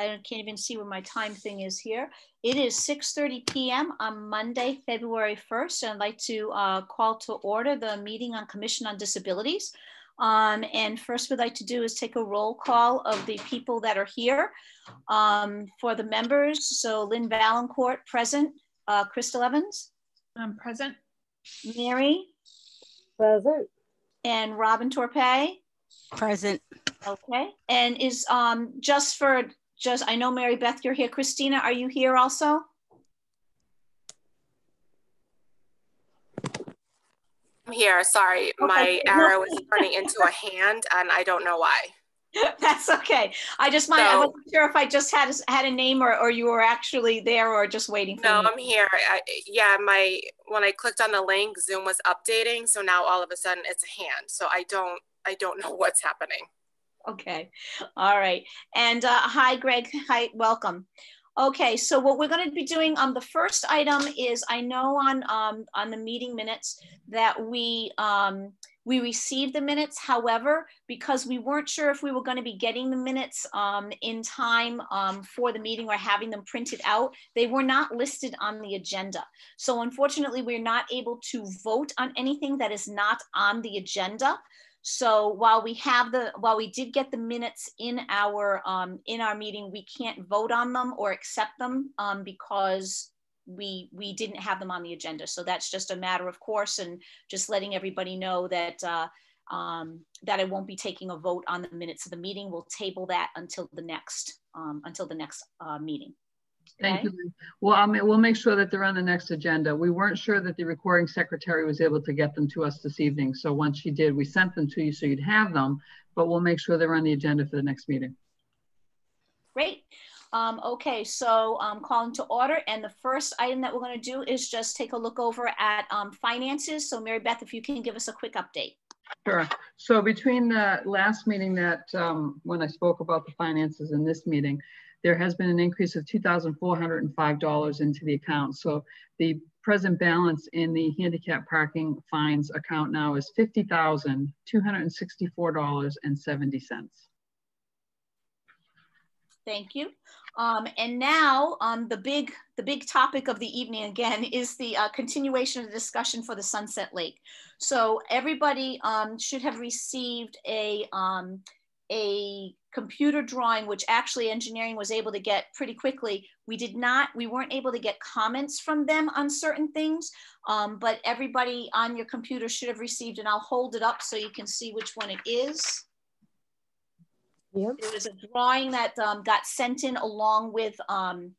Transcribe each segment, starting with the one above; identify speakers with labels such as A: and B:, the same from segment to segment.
A: I can't even see where my time thing is here. It is 6.30 p.m. on Monday, February 1st. And I'd like to uh, call to order the meeting on Commission on Disabilities. Um, and first we'd like to do is take a roll call of the people that are here um, for the members. So Lynn Valancourt, present. Uh, Crystal Evans?
B: I'm present.
A: Mary?
C: Present.
A: And Robin Torpey?
D: Present.
A: Okay. And is um, just for, just, I know Mary Beth, you're here. Christina, are you here also?
E: I'm here. Sorry, my arrow is turning into a hand, and I don't know why.
A: That's okay. I just might, I
E: So-
A: wasn't sure if I just had, a- had a name or, or you were actually there or just waiting for
E: No,
A: me.
E: I'm here. I, yeah, my when I clicked on the link, Zoom was updating, so now all of a sudden it's a hand. So I don't I don't know what's happening.
A: Okay, all right. And uh, hi, Greg. Hi, welcome. Okay, so what we're going to be doing on the first item is I know on um, on the meeting minutes that we um, we received the minutes. However, because we weren't sure if we were going to be getting the minutes um, in time um, for the meeting or having them printed out, they were not listed on the agenda. So unfortunately, we're not able to vote on anything that is not on the agenda. So while we have the, while we did get the minutes in our, um, in our meeting, we can't vote on them or accept them, um, because we, we didn't have them on the agenda. So that's just a matter of course and just letting everybody know that, uh, um, that I won't be taking a vote on the minutes of the meeting. We'll table that until the next, um, until the next, uh, meeting.
C: Thank you. Well, I'll, we'll make sure that they're on the next agenda. We weren't sure that the recording secretary was able to get them to us this evening. So once she did, we sent them to you so you'd have them, but we'll make sure they're on the agenda for the next meeting.
A: Great. Um, okay, so um, calling to order. And the first item that we're going to do is just take a look over at um, finances. So Mary Beth, if you can give us a quick update.
C: Sure. So between the last meeting that, um, when I spoke about the finances in this meeting, there has been an increase of $2,405 into the account. So the present balance in the handicap parking fines account now is $50,264.70.
A: Thank you. Um, and now um, the big the big topic of the evening again is the uh, continuation of the discussion for the Sunset Lake. So everybody um, should have received a um, a computer drawing, which actually engineering was able to get pretty quickly. We did not, we weren't able to get comments from them on certain things, um, but everybody on your computer should have received, and I'll hold it up so you can see which one it is.
C: Yep.
A: There was a drawing that um, got sent in along with um,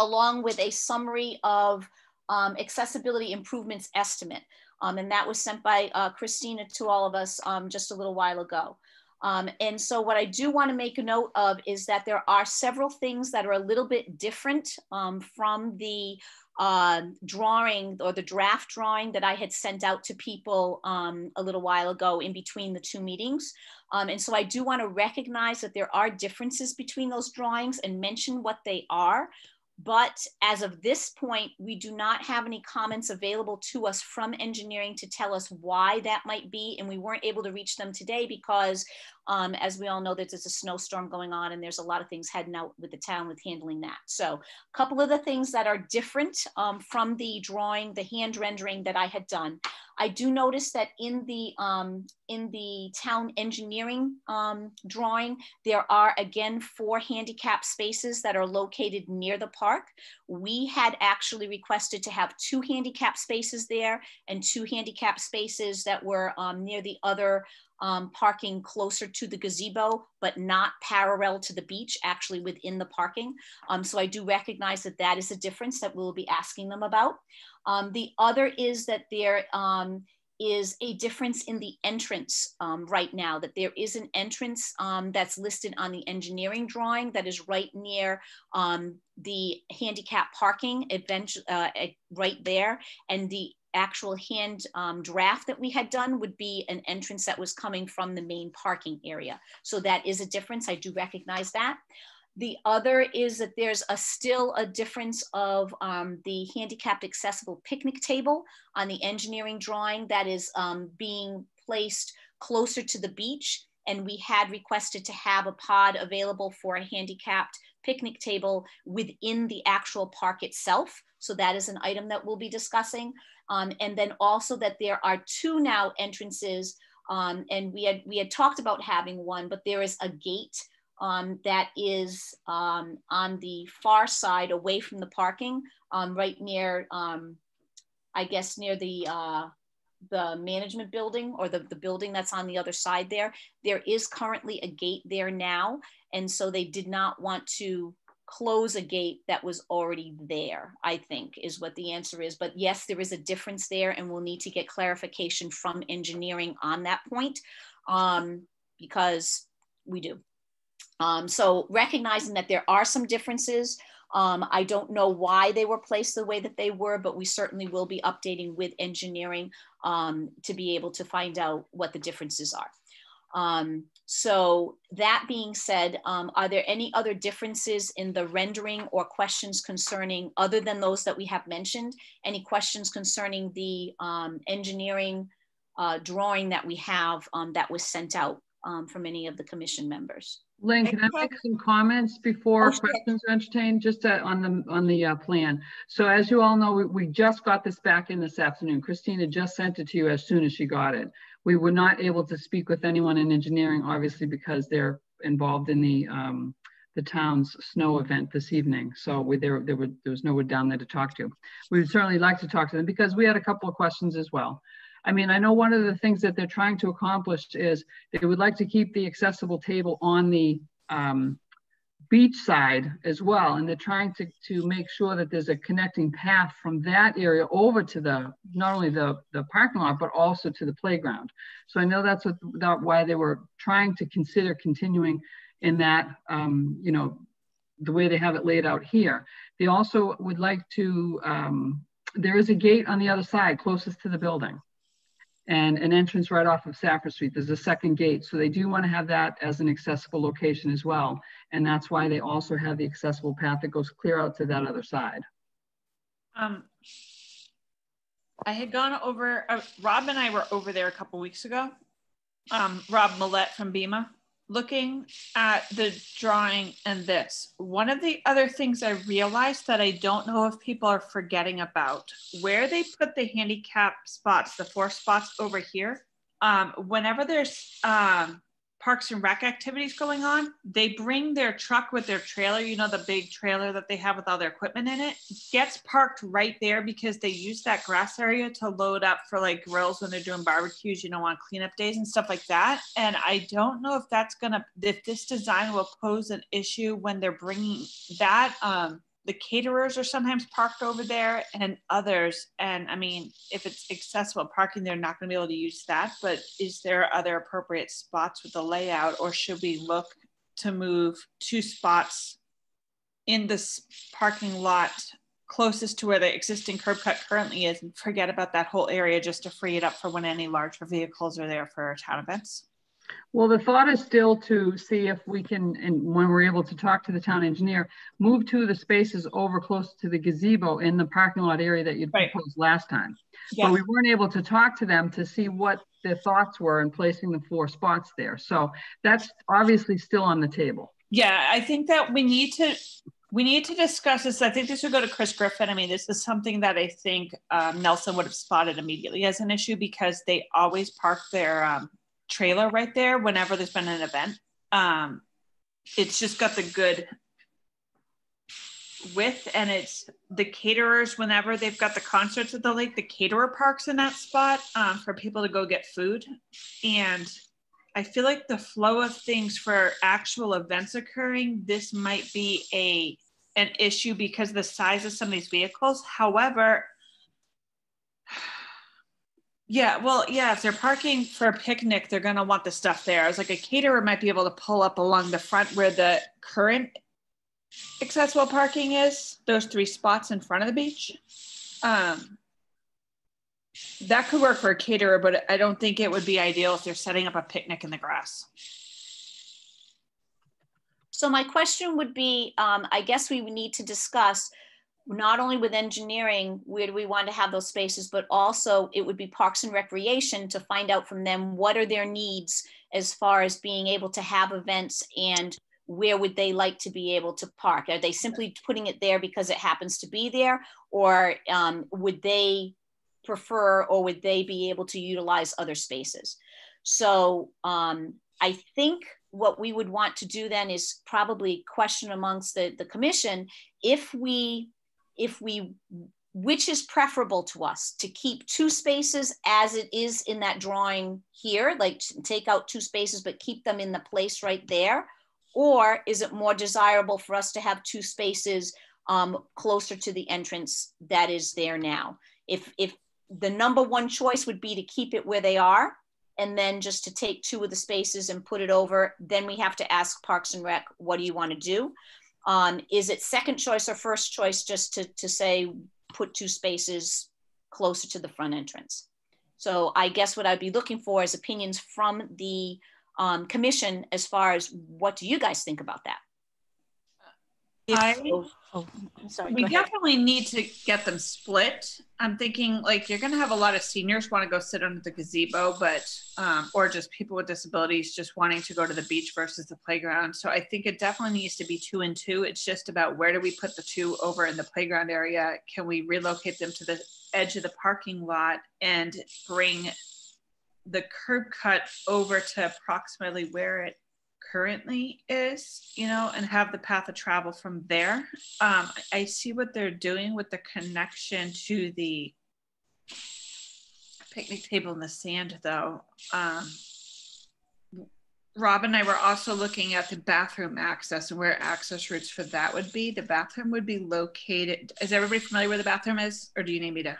A: along with a summary of um, accessibility improvements estimate. Um, and that was sent by uh, Christina to all of us um, just a little while ago. Um, and so what I do want to make a note of is that there are several things that are a little bit different um, from the uh, drawing or the draft drawing that I had sent out to people um, a little while ago in between the two meetings. Um, and so I do want to recognize that there are differences between those drawings and mention what they are. But as of this point, we do not have any comments available to us from engineering to tell us why that might be. And we weren't able to reach them today because, um, as we all know, that there's a snowstorm going on and there's a lot of things heading out with the town with handling that. So a couple of the things that are different um, from the drawing, the hand rendering that I had done. I do notice that in the um, in the town engineering um, drawing, there are again four handicap spaces that are located near the park. We had actually requested to have two handicap spaces there and two handicap spaces that were um, near the other um, parking closer to the gazebo, but not parallel to the beach, actually within the parking. Um, so I do recognize that that is a difference that we'll be asking them about. Um, the other is that there um, is a difference in the entrance um, right now, that there is an entrance um, that's listed on the engineering drawing that is right near the handicap parking uh, right there. And the actual hand um, draft that we had done would be an entrance that was coming from the main parking area. So that is a difference. I do recognize that. The other is that there's a still a difference of um, the handicapped accessible picnic table on the engineering drawing that is um, being placed closer to the beach and we had requested to have a pod available for a handicapped picnic table within the actual park itself. So that is an item that we'll be discussing. Um, and then also that there are two now entrances um, and we had we had talked about having one, but there is a gate um, that is um, on the far side away from the parking, um, right near, um, I guess near the uh, the management building or the, the building that's on the other side there. There is currently a gate there now. And so they did not want to close a gate that was already there, I think is what the answer is. But yes, there is a difference there and we'll need to get clarification from engineering on that point um, because we do. Um, so recognizing that there are some differences, um, I don't know why they were placed the way that they were, but we certainly will be updating with engineering um, to be able to find out what the differences are. Um, so that being said, um, are there any other differences in the rendering or questions concerning, other than those that we have mentioned, any questions concerning the um, engineering uh, drawing that we have um, that was sent out um, from any of the commission members?
C: Lynn, can I make some comments before
A: Oh,
C: questions are entertained, just uh, on the, on the uh, plan? So as you all know, we, we just got this back in this afternoon. Christina just sent it to you as soon as she got it. We were not able to speak with anyone in engineering, obviously, because they're involved in the, um, the town's snow event this evening. So we, there, there were, there was no one down there to talk to. We would certainly like to talk to them because we had a couple of questions as well. I mean, I know one of the things that they're trying to accomplish is they would like to keep the accessible table on the um, beach side as well. And they're trying to, to make sure that there's a connecting path from that area over to the, not only the, the parking lot, but also to the playground. So I know that's what, that why they were trying to consider continuing in that, um, you know, the way they have it laid out here. They also would like to, um, there is a gate on the other side closest to the building and an entrance right off of Safford Street. There's a second gate. So they do want to have that as an accessible location as well. And that's why they also have the accessible path that goes clear out to that other side.
B: Um, I had gone over, uh, Rob and I were over there a couple weeks ago. Um, Rob Millette from BEMA, looking at the drawing and this. One of the other things I realized that I don't know if people are forgetting about, where they put the handicap spots, the four spots over here, um, whenever there's um, parks and rec activities going on, they bring their truck with their trailer, you know, the big trailer that they have with all their equipment in it, gets parked right there because they use that grass area to load up for like grills when they're doing barbecues, you know, on cleanup days and stuff like that. And I don't know if that's gonna, if this design will pose an issue when they're bringing that, um, the caterers are sometimes parked over there and others. And I mean, if it's accessible parking, they're not going to be able to use that. But is there other appropriate spots with the layout, or should we look to move two spots in this parking lot closest to where the existing curb cut currently is and forget about that whole area just to free it up for when any larger vehicles are there for town events?
C: Well, the thought is still to see if we can, and when we're able to talk to the town engineer, move two of the spaces over close to the gazebo in the parking lot area that you
B: Right.
C: proposed last time. But we weren't able to talk to them to see what their thoughts were in placing the four spots there. So that's obviously still on the table.
B: yeah, I think that we need to we need to discuss this. I think this would go to Chris Griffin. I mean, this is something that I think um, Nelson would have spotted immediately as an issue because they always park their um, trailer right there whenever there's been an event. Um, it's just got the good width, and it's the caterers whenever they've got the concerts at the lake. The caterer parks in that spot um, for people to go get food, and I feel like the flow of things for actual events occurring, this might be a an issue because the size of some of these vehicles. However, yeah, well, yeah, if they're parking for a picnic, they're gonna want the stuff there. I was like, a caterer might be able to pull up along the front where the current accessible parking is, those three spots in front of the beach. Um, that could work for a caterer, but I don't think it would be ideal if they're setting up a picnic in the grass.
A: So my question would be, um, I guess we would need to discuss not only with engineering, where we want to have those spaces, but also it would be Parks and Recreation to find out from them what are their needs as far as being able to have events and where would they like to be able to park? Are they simply putting it there because it happens to be there? Or um, would they prefer or would they be able to utilize other spaces? So um, I think what we would want to do then is probably question amongst the, the commission if we if we which is preferable to us to keep two spaces as it is in that drawing here like take out two spaces but keep them in the place right there? Or is it more desirable for us to have two spaces um, closer to the entrance that is there now? If if the number one choice would be to keep it where they are and then just to take two of the spaces and put it over then we have to ask parks and rec what do you want to do um, is it second choice or first choice just to, to say put two spaces closer to the front entrance? So I guess what I'd be looking for is opinions from the um, commission as far as what do you guys think about that?
B: I, oh, sorry. We definitely need to get them split. I'm thinking like you're going to have a lot of seniors want to go sit under the gazebo, but um, or just people with disabilities just wanting to go to the beach versus the playground. So I think it definitely needs to be two and two. It's just about where do we put the two over in the playground area? Can we relocate them to the edge of the parking lot and bring the curb cut over to approximately where it currently is, you know, and have the path of travel from there. Um, I see what they're doing with the connection to the picnic table in the sand, though. Um, Rob and I were also looking at the bathroom access and where access routes for that would be. The bathroom would be located. Is everybody familiar where the bathroom is, or do you need me to?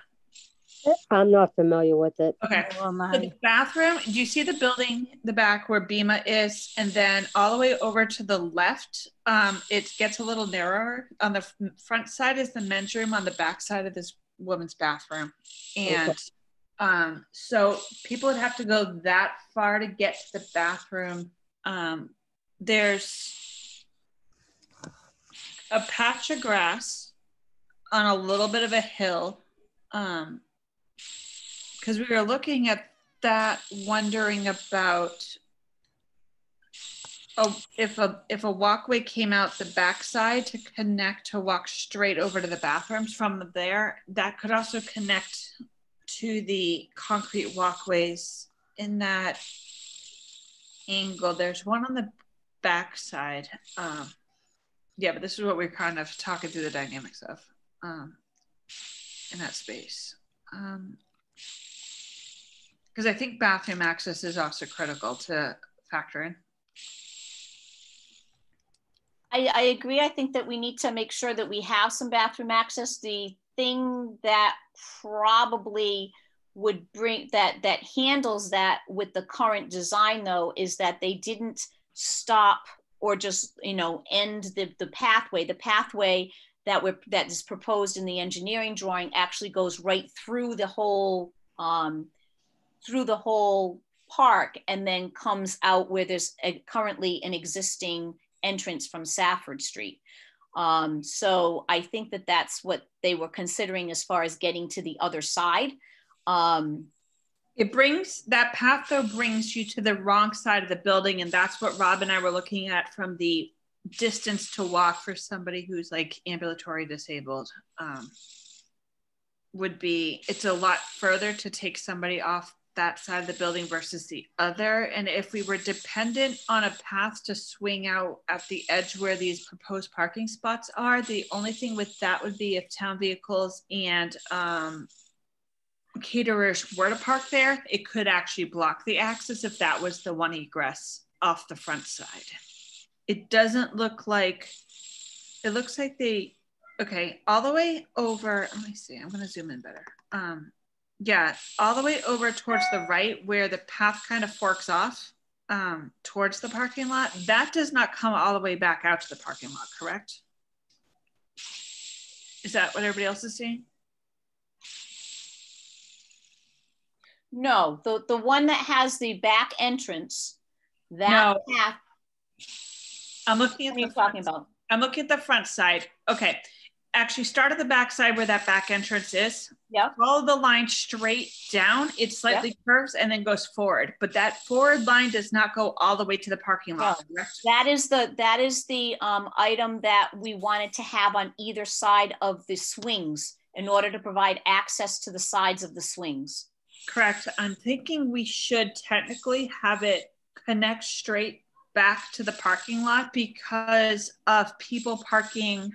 D: I'm not familiar with it.
B: Okay. So the bathroom, do you see the building, the back where BEMA is? And then all the way over to the left, um, it gets a little narrower. On the front side is the men's room, on the back side of this woman's bathroom. And okay. um, so people would have to go that far to get to the bathroom. Um, there's a patch of grass on a little bit of a hill. Um, because we were looking at that, wondering about oh, if a if a walkway came out the backside to connect to walk straight over to the bathrooms from there, that could also connect to the concrete walkways in that angle. There's one on the backside. Um, yeah, but this is what we're kind of talking through the dynamics of um, in that space. Um, because I think bathroom access is also critical to factor in.
A: I, I agree. I think that we need to make sure that we have some bathroom access. The thing that probably would bring that that handles that with the current design though is that they didn't stop or just you know end the, the pathway the pathway that we're that is proposed in the engineering drawing actually goes right through the whole um, through the whole park and then comes out where there's a, currently an existing entrance from Safford Street. Um, so I think that that's what they were considering as far as getting to the other side. Um,
B: it brings that path though brings you to the wrong side of the building, and that's what Rob and I were looking at from the distance to walk for somebody who's like ambulatory disabled. Um, would be it's a lot further to take somebody off that side of the building versus the other. And if we were dependent on a path to swing out at the edge where these proposed parking spots are, the only thing with that would be if town vehicles and um, caterers were to park there, it could actually block the access if that was the one egress off the front side. It doesn't look like, it looks like they, okay, all the way over, let me see, I'm gonna zoom in better. Um, yeah, all the way over towards the right where the path kind of forks off um, towards the parking lot, that does not come all the way back out to the parking lot, correct? Is that what everybody else is seeing?
A: No, the, the one that has the back entrance, that no. path.
B: I'm looking at
A: what are you talking about?
B: I'm looking at the front side. Okay. Actually start at the back side where that back entrance is.
A: Yeah.
B: Follow the line straight down. It slightly curves and then goes forward, but that forward line does not go all the way to the parking lot.
A: That is the, that is the um, item that we wanted to have on either side of the swings in order to provide access to the sides of the swings.
B: Correct. I'm thinking we should technically have it connect straight back to the parking lot because of people parking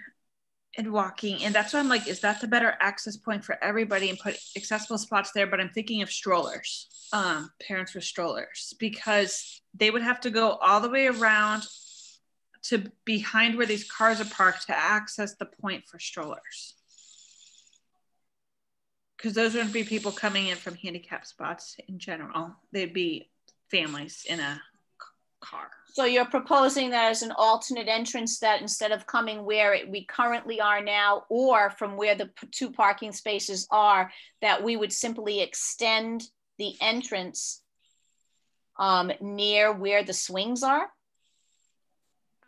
B: and walking. And that's why I'm like, is that the better access point for everybody and put accessible spots there? But I'm thinking of strollers, um, parents with strollers, because they would have to go all the way around to behind where these cars are parked to access the point for strollers. Because those wouldn't be people coming in from handicap spots in general. They'd be families in a car.
A: So you're proposing that as an alternate entrance that instead of coming where it- we currently are now or from where the p- two parking spaces are, that we would simply extend the entrance um, near where the swings are?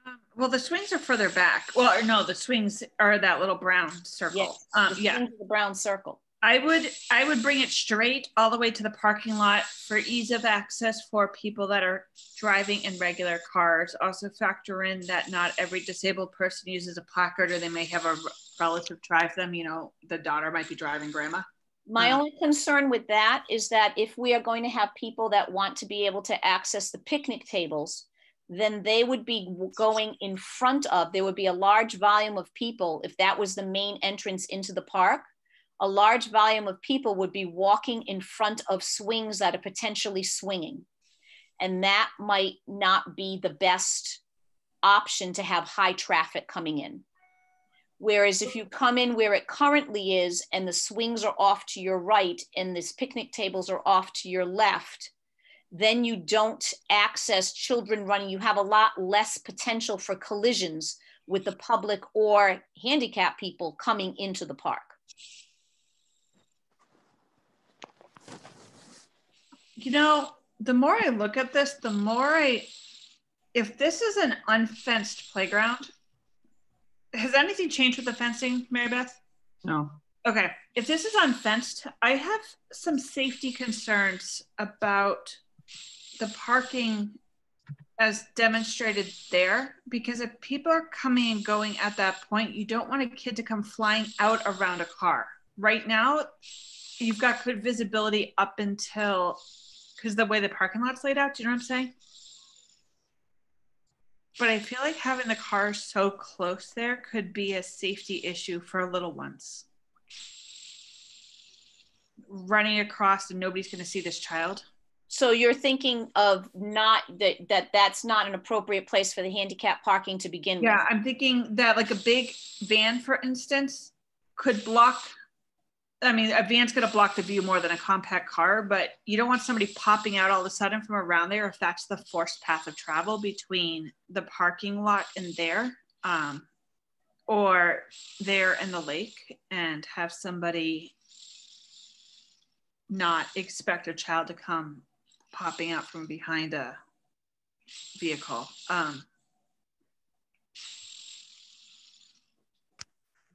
B: Um, well, the swings are further back. Well, or no, the swings are that little brown circle.
A: Yes,
B: Um,
A: the
B: yeah,
A: swings are The brown circle.
B: I would I would bring it straight all the way to the parking lot for ease of access for people that are driving in regular cars. Also factor in that not every disabled person uses a placard or they may have a relative drive them. You know, the daughter might be driving grandma.
A: My
B: Uh-huh.
A: only concern with that is that if we are going to have people that want to be able to access the picnic tables, then they would be going in front of, there would be a large volume of people, if that was the main entrance into the park, a large volume of people would be walking in front of swings that are potentially swinging. And that might not be the best option to have high traffic coming in. Whereas if you come in where it currently is and the swings are off to your right and these picnic tables are off to your left, then you don't access children running. You have a lot less potential for collisions with the public or handicapped people coming into the park.
B: You know, the more I look at this, the more I, if this is an unfenced playground, has anything changed with the fencing, Mary Beth?
C: No.
B: Okay, if this is unfenced, I have some safety concerns about the parking as demonstrated there because if people are coming and going at that point, you don't want a kid to come flying out around a car. Right now, you've got good visibility up until because the way the parking lot's laid out, do you know what I'm saying? But I feel like having the car so close there could be a safety issue for little ones. Running across and nobody's going to see this child.
A: So you're thinking of not that, that that's not an appropriate place for the handicap parking to begin
B: Yeah,
A: with.
B: Yeah, I'm thinking that like a big van, for instance, could block. I mean, a van's going to block the view more than a compact car, but you don't want somebody popping out all of a sudden from around there if that's the forced path of travel between the parking lot and there, um, or there and the lake, and have somebody not expect a child to come popping out from behind a vehicle. Um,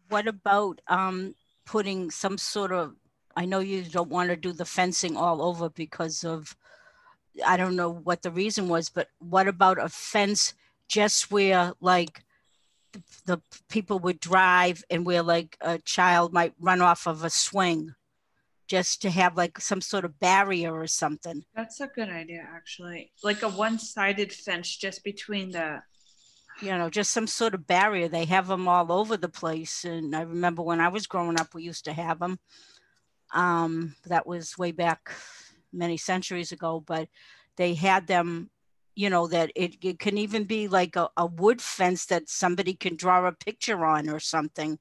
F: What about um putting some sort of, I know you don't want to do the fencing all over because of, I don't know what the reason was, but what about a fence just where like the, the people would drive and where like a child might run off of a swing? Just to have like some sort of barrier or something.
B: That's a good idea, actually. Like a one-sided fence just between the.
F: You know, just some sort of barrier. They have them all over the place. And I remember when I was growing up, we used to have them. Um, that was way back many centuries ago, but they had them, you know, that it, it can even be like a, a wood fence that somebody can draw a picture on or something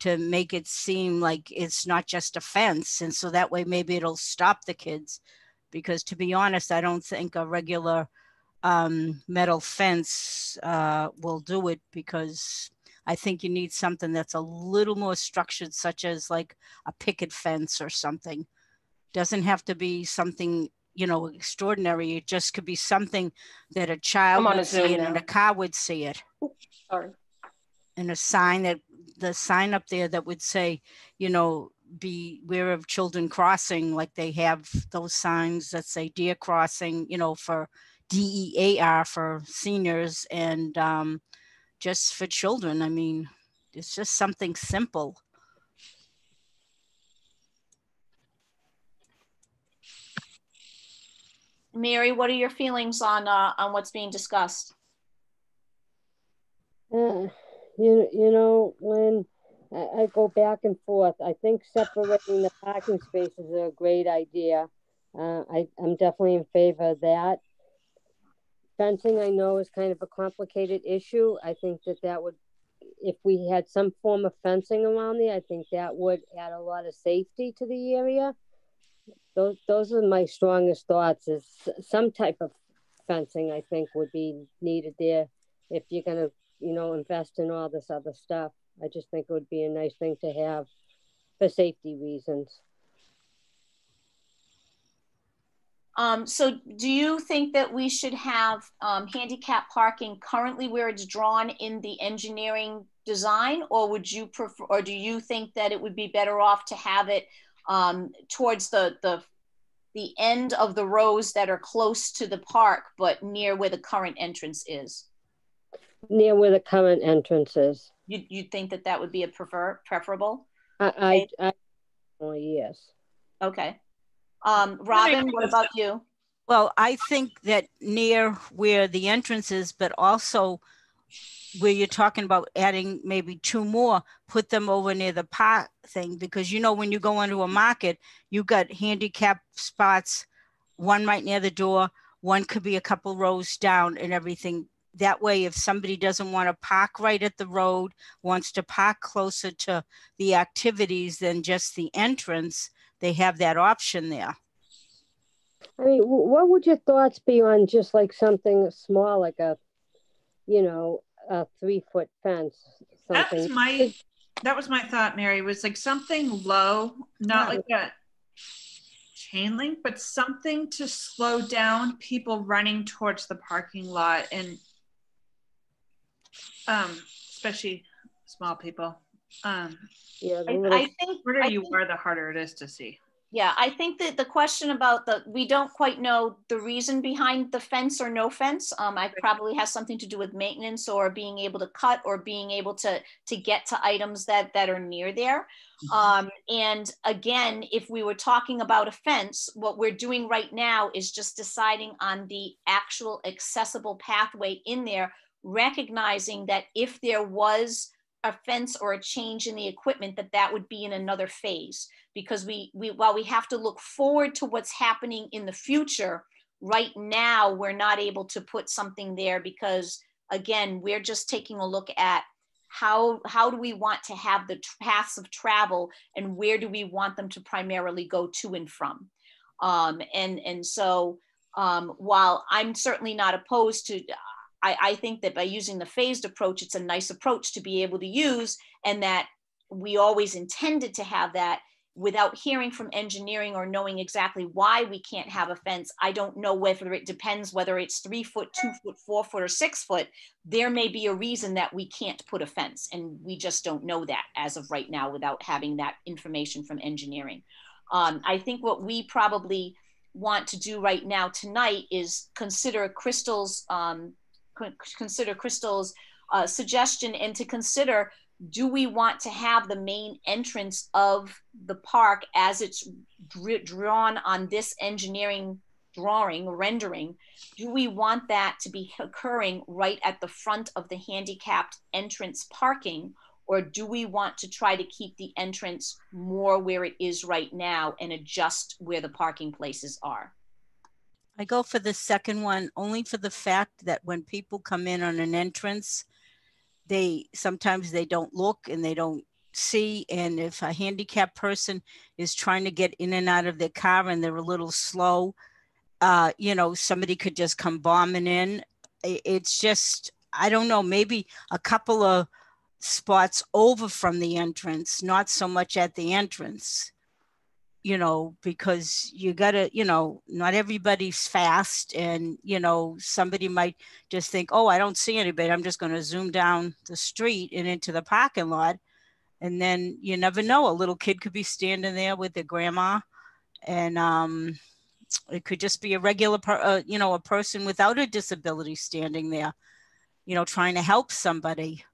F: to make it seem like it's not just a fence. And so that way maybe it'll stop the kids. Because to be honest, I don't think a regular um, metal fence uh, will do it because I think you need something that's a little more structured, such as like a picket fence or something. Doesn't have to be something you know extraordinary. It just could be something that a child would see it and a car would see it,
D: Sorry.
F: and a sign that the sign up there that would say, you know, beware of children crossing, like they have those signs that say deer crossing, you know, for DEAR for seniors and um, just for children. I mean, it's just something simple.
A: Mary, what are your feelings on uh, on what's being discussed?
D: Uh, you, you know, when I, I go back and forth, I think separating the parking spaces is a great idea. Uh, I, I'm definitely in favor of that. Fencing, I know, is kind of a complicated issue. I think that that would, if we had some form of fencing around there, I think that would add a lot of safety to the area. Those, those are my strongest thoughts. Is some type of fencing, I think, would be needed there if you're going to you know, invest in all this other stuff. I just think it would be a nice thing to have for safety reasons.
A: Um, so do you think that we should have um, handicap parking currently where it's drawn in the engineering design or would you prefer, or do you think that it would be better off to have it um, towards the, the, the end of the rows that are close to the park, but near where the current entrance is?
D: near where the current entrance is.
A: You you think that that would be a prefer preferable?
D: I I, I oh, yes.
A: Okay. Um, Robin, what about you?
F: Well, I think that near where the entrance is, but also where you're talking about adding maybe two more, put them over near the park thing because you know when you go into a market, you got handicap spots, one right near the door, one could be a couple rows down and everything that way, if somebody doesn't want to park right at the road, wants to park closer to the activities than just the entrance, they have that option there.
D: I mean, what would your thoughts be on just like something small, like a, you know, a three foot fence?
B: Something. That's my, that was my thought, Mary, was like something low, not like a chain link, but something to slow down people running towards the parking lot and um, especially small people. Um,
D: yeah,
A: I, I think
B: the
A: I
B: you
A: think,
B: are, the harder it is to see.
A: Yeah, I think that the question about the we don't quite know the reason behind the fence or no fence. Um, I probably has something to do with maintenance or being able to cut or being able to to get to items that that are near there. Mm-hmm. Um, and again, if we were talking about a fence, what we're doing right now is just deciding on the actual accessible pathway in there recognizing that if there was a fence or a change in the equipment that that would be in another phase. Because we, we while we have to look forward to what's happening in the future right now we're not able to put something there because again we're just taking a look at how how do we want to have the paths of travel and where do we want them to primarily go to and from. Um, and and so um, while i'm certainly not opposed to I, I think that by using the phased approach, it's a nice approach to be able to use, and that we always intended to have that without hearing from engineering or knowing exactly why we can't have a fence. I don't know whether it depends whether it's three foot, two foot, four foot, or six foot. There may be a reason that we can't put a fence, and we just don't know that as of right now without having that information from engineering. Um, I think what we probably want to do right now tonight is consider Crystal's um, consider Crystal's uh, suggestion and to consider do we want to have the main entrance of the park as it's drawn on this engineering drawing rendering? Do we want that to be occurring right at the front of the handicapped entrance parking? Or do we want to try to keep the entrance more where it is right now and adjust where the parking places are
F: I go for the second one only for the fact that when people come in on an entrance, they sometimes they don't look and they don't see. And if a handicapped person is trying to get in and out of their car and they're a little slow, uh, you know, somebody could just come bombing in. It's just, I don't know, maybe a couple of spots over from the entrance, not so much at the entrance you know, because you got to, you know, not everybody's fast. And, you know, somebody might just think, oh, I don't see anybody. I'm just going to zoom down the street and into the parking lot. And then you never know, a little kid could be standing there with their grandma and um, it could just be a regular, per, uh, you know, a person without a disability standing there, you know, trying to help somebody.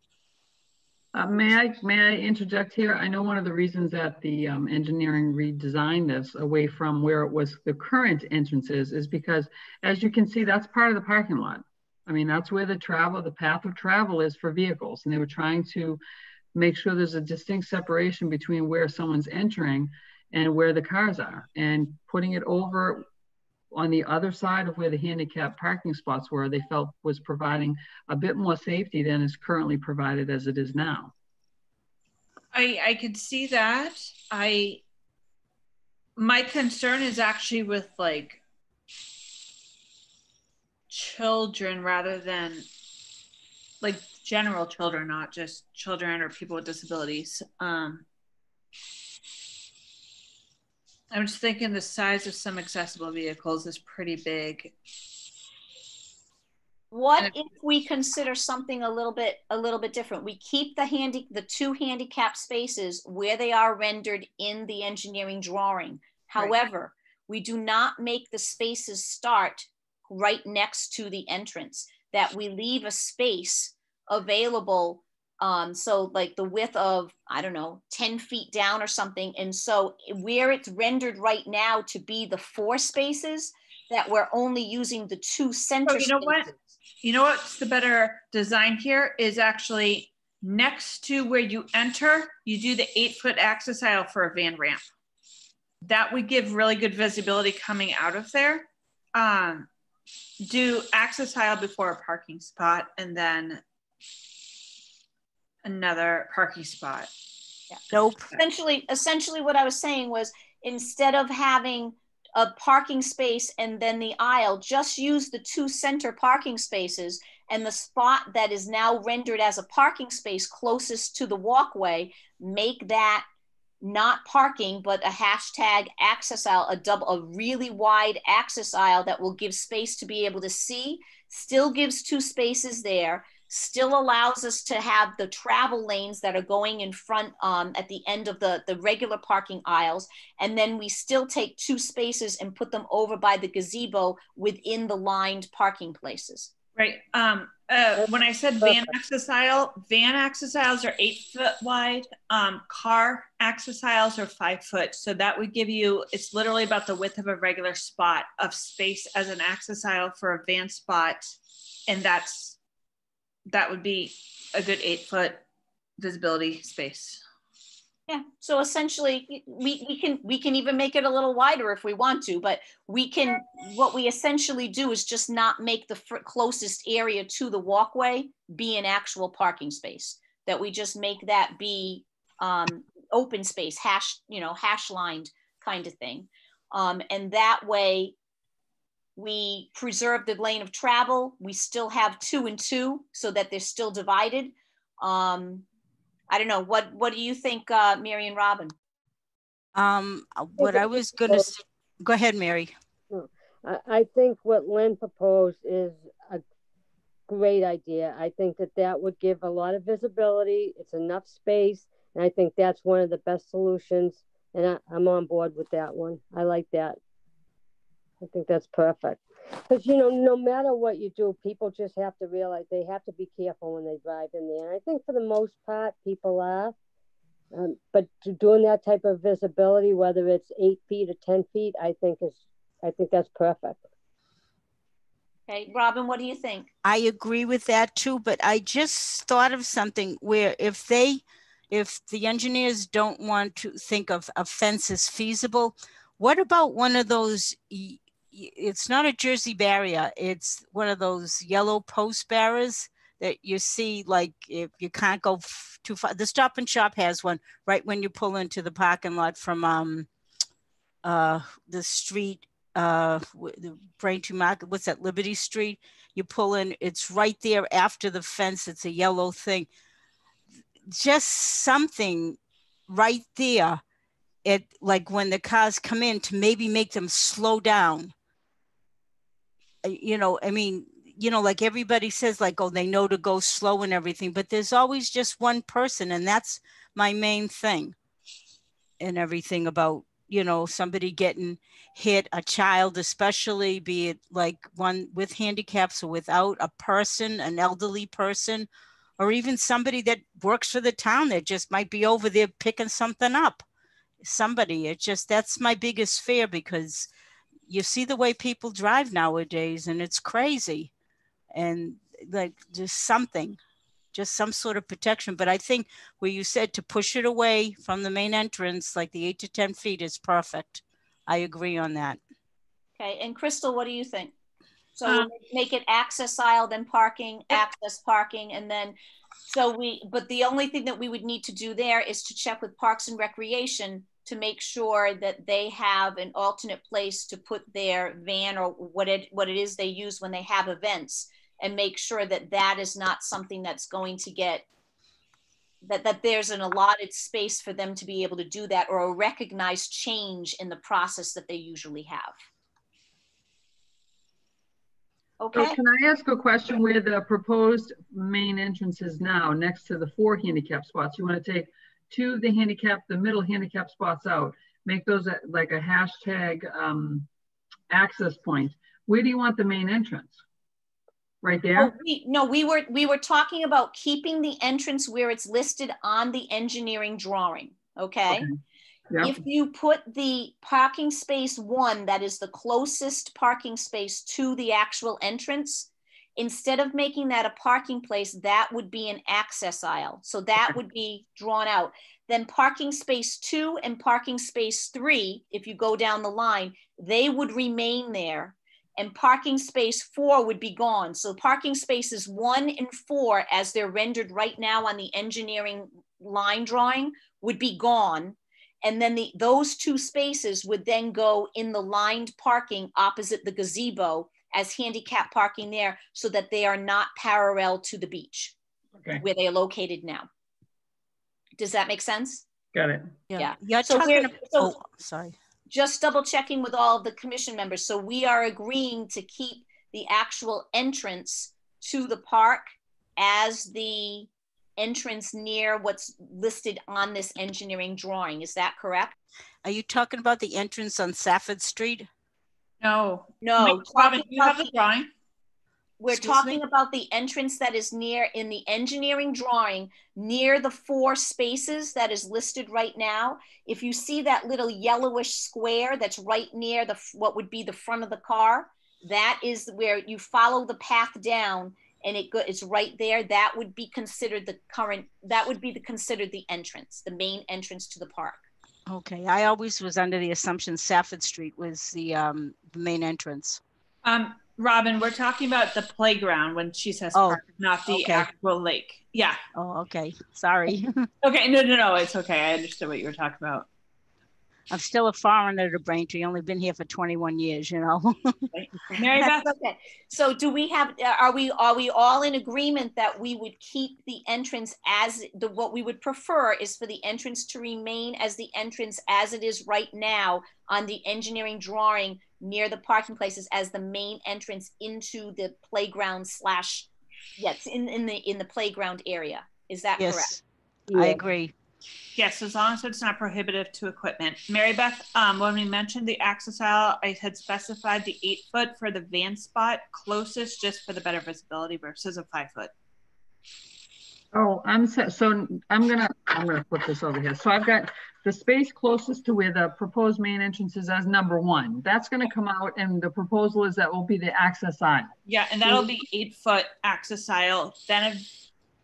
C: Uh, may I may I interject here? I know one of the reasons that the um, engineering redesigned this away from where it was the current entrances is because, as you can see, that's part of the parking lot. I mean, that's where the travel, the path of travel is for vehicles, and they were trying to make sure there's a distinct separation between where someone's entering and where the cars are, and putting it over on the other side of where the handicap parking spots were, they felt was providing a bit more safety than is currently provided as it is now.
B: I I could see that. I my concern is actually with like children rather than like general children, not just children or people with disabilities. Um, I'm just thinking the size of some accessible vehicles is pretty big.
A: What if we consider something a little bit a little bit different? We keep the handy the two handicap spaces where they are rendered in the engineering drawing. However, right. we do not make the spaces start right next to the entrance. That we leave a space available um, so like the width of, I don't know, 10 feet down or something. And so where it's rendered right now to be the four spaces that we're only using the two center
B: oh, you know
A: spaces.
B: what? You know what's the better design here is actually next to where you enter, you do the eight foot access aisle for a van ramp. That would give really good visibility coming out of there. Um, do access aisle before a parking spot and then another parking spot.
A: Yeah. Nope. Essentially, essentially what I was saying was instead of having a parking space and then the aisle, just use the two center parking spaces and the spot that is now rendered as a parking space closest to the walkway, make that not parking, but a hashtag access aisle, a double, a really wide access aisle that will give space to be able to see, still gives two spaces there, still allows us to have the travel lanes that are going in front um, at the end of the, the regular parking aisles. And then we still take two spaces and put them over by the gazebo within the lined parking places.
B: Right. Um, uh, when I said van access aisle, van access aisles are eight foot wide. Um, car access aisles are five foot. So that would give you, it's literally about the width of a regular spot of space as an access aisle for a van spot. And that's that would be a good eight foot visibility space.
A: Yeah. So essentially, we, we can we can even make it a little wider if we want to, but we can. What we essentially do is just not make the closest area to the walkway be an actual parking space. That we just make that be um, open space, hash you know hash lined kind of thing, um, and that way we preserve the lane of travel. We still have two and two so that they're still divided. Um, I don't know. What What do you think, uh, Mary and Robin?
F: Um, what I was going to go ahead, Mary.
D: I think what Lynn proposed is a great idea. I think that that would give a lot of visibility. It's enough space. And I think that's one of the best solutions. And I, I'm on board with that one. I like that. I think that's perfect. Because, you know, no matter what you do, people just have to realize they have to be careful when they drive in there. And I think for the most part, people are. Um, but doing that type of visibility, whether it's eight feet or 10 feet, I think is, I think that's perfect.
A: Okay, Robin, what do you think?
F: I agree with that too, but I just thought of something where if they, if the engineers don't want to think of a fence as feasible, what about one of those it's not a Jersey barrier. It's one of those yellow post barriers that you see, like if you can't go too far. The Stop and Shop has one right when you pull into the parking lot from um, uh, the street, uh, the Braintree Market. What's that? Liberty Street. You pull in. It's right there after the fence. It's a yellow thing. Just something right there. It like when the cars come in to maybe make them slow down Uh, you know, I mean, you know, like everybody says, like, oh, they know to go slow and everything, but there's always just one person. And that's my main thing and everything about, you know, somebody getting hit, a child, especially, be it like one with handicaps or without a person, an elderly person, or even somebody that works for the town that just might be over there picking something up. Somebody, it just, that's my biggest fear because you see the way people drive nowadays and it's crazy. And like just something just some sort of protection. But i think where you said to push it away from the main entrance like the eight to ten feet is perfect. I agree on that.
A: Okay, and Crystal, what do you think? So
B: Um,
A: make it access aisle, then parking, access parking, and then, so we, but the only thing that we would need to do there is to check with Parks and Recreation to make sure that they have an alternate place to put their van or what it, what it is they use when they have events. And make sure that that is not something that's going to get, that, that there's an allotted space for them to be able to do that or a recognized change in the process that they usually have.
C: So
A: Okay,
C: can I ask a question where the proposed main entrance is now, next to the four handicap spots? You want to take two of the handicap, the middle handicap spots out, make those a- like a hashtag um, access point. Where do you want the main entrance? Right
A: Oh,
C: there?
A: we, no, we were, we were talking about keeping the entrance where it's listed on the engineering drawing, okay?
C: Okay. Yep,
A: If you put the parking space one, that is the closest parking space to the actual entrance, instead of making that a parking place, that would be an access aisle. So that would be drawn out. Then parking space two and parking space three, if you go down the line, they would remain there. And parking space four would be gone. So parking spaces one and four, as they're rendered right now on the engineering line drawing, would be gone. And then the, those two spaces would then go in the lined parking opposite the gazebo as handicap parking there so that they are not parallel to the beach
C: okay,
A: where they are located now. Does that make sense?
C: got it.
A: Yeah.
F: You're
A: So
F: talking
A: we're-
F: about,
A: so-
F: oh, sorry.
A: Just double checking with all of the commission members. So we are agreeing to keep the actual entrance to the park as the entrance near what's listed on this engineering drawing. Is that correct?
F: Are you talking about the entrance on Safford Street?
B: No.
A: No.
B: Wait, Robin, you have the drawing?
A: We're
F: Excuse
A: talking
F: me?
A: about the entrance that is near, in the engineering drawing, near the four spaces that is listed right now. If you see that little yellowish square that's right near the, what would be the front of the car, that is where you follow the path down and it go, it's right there. That would be considered the current, that would be the, considered the entrance, the main entrance to the park.
F: Okay, I always was under the assumption Safford Street was the, um, the main entrance.
B: Um, Robin, we're talking about the playground when she says
F: Oh,
B: park, not the
F: okay.
B: actual lake. Yeah.
F: Oh, okay, sorry.
B: Okay. No, no, no. It's okay. I understood what you were talking about.
F: I'm still a foreigner to Braintree, only been here for 21 years, you know?
B: Mary Beth?
A: Okay. So do we have, uh, are we, are we all in agreement that we would keep the entrance as, the, what we would prefer is for the entrance to remain as the entrance as it is right now on the engineering drawing near the parking places as the main entrance into the playground slash, yes, in, in the, in the playground area. Is that correct?
F: Yes, I
D: Yeah.
F: agree.
B: Yes, as long as it's not prohibitive to equipment. Mary Beth, um, when we mentioned the access aisle, I had specified the eight foot for the van spot closest just for the better visibility versus a five foot.
C: Oh, I'm so, so I'm gonna, I'm gonna put this over here. So I've got the space closest to where the proposed main entrance is as number one. That's gonna come out and the proposal is that will be the access aisle.
B: Yeah, and that'll be eight foot access aisle, then a,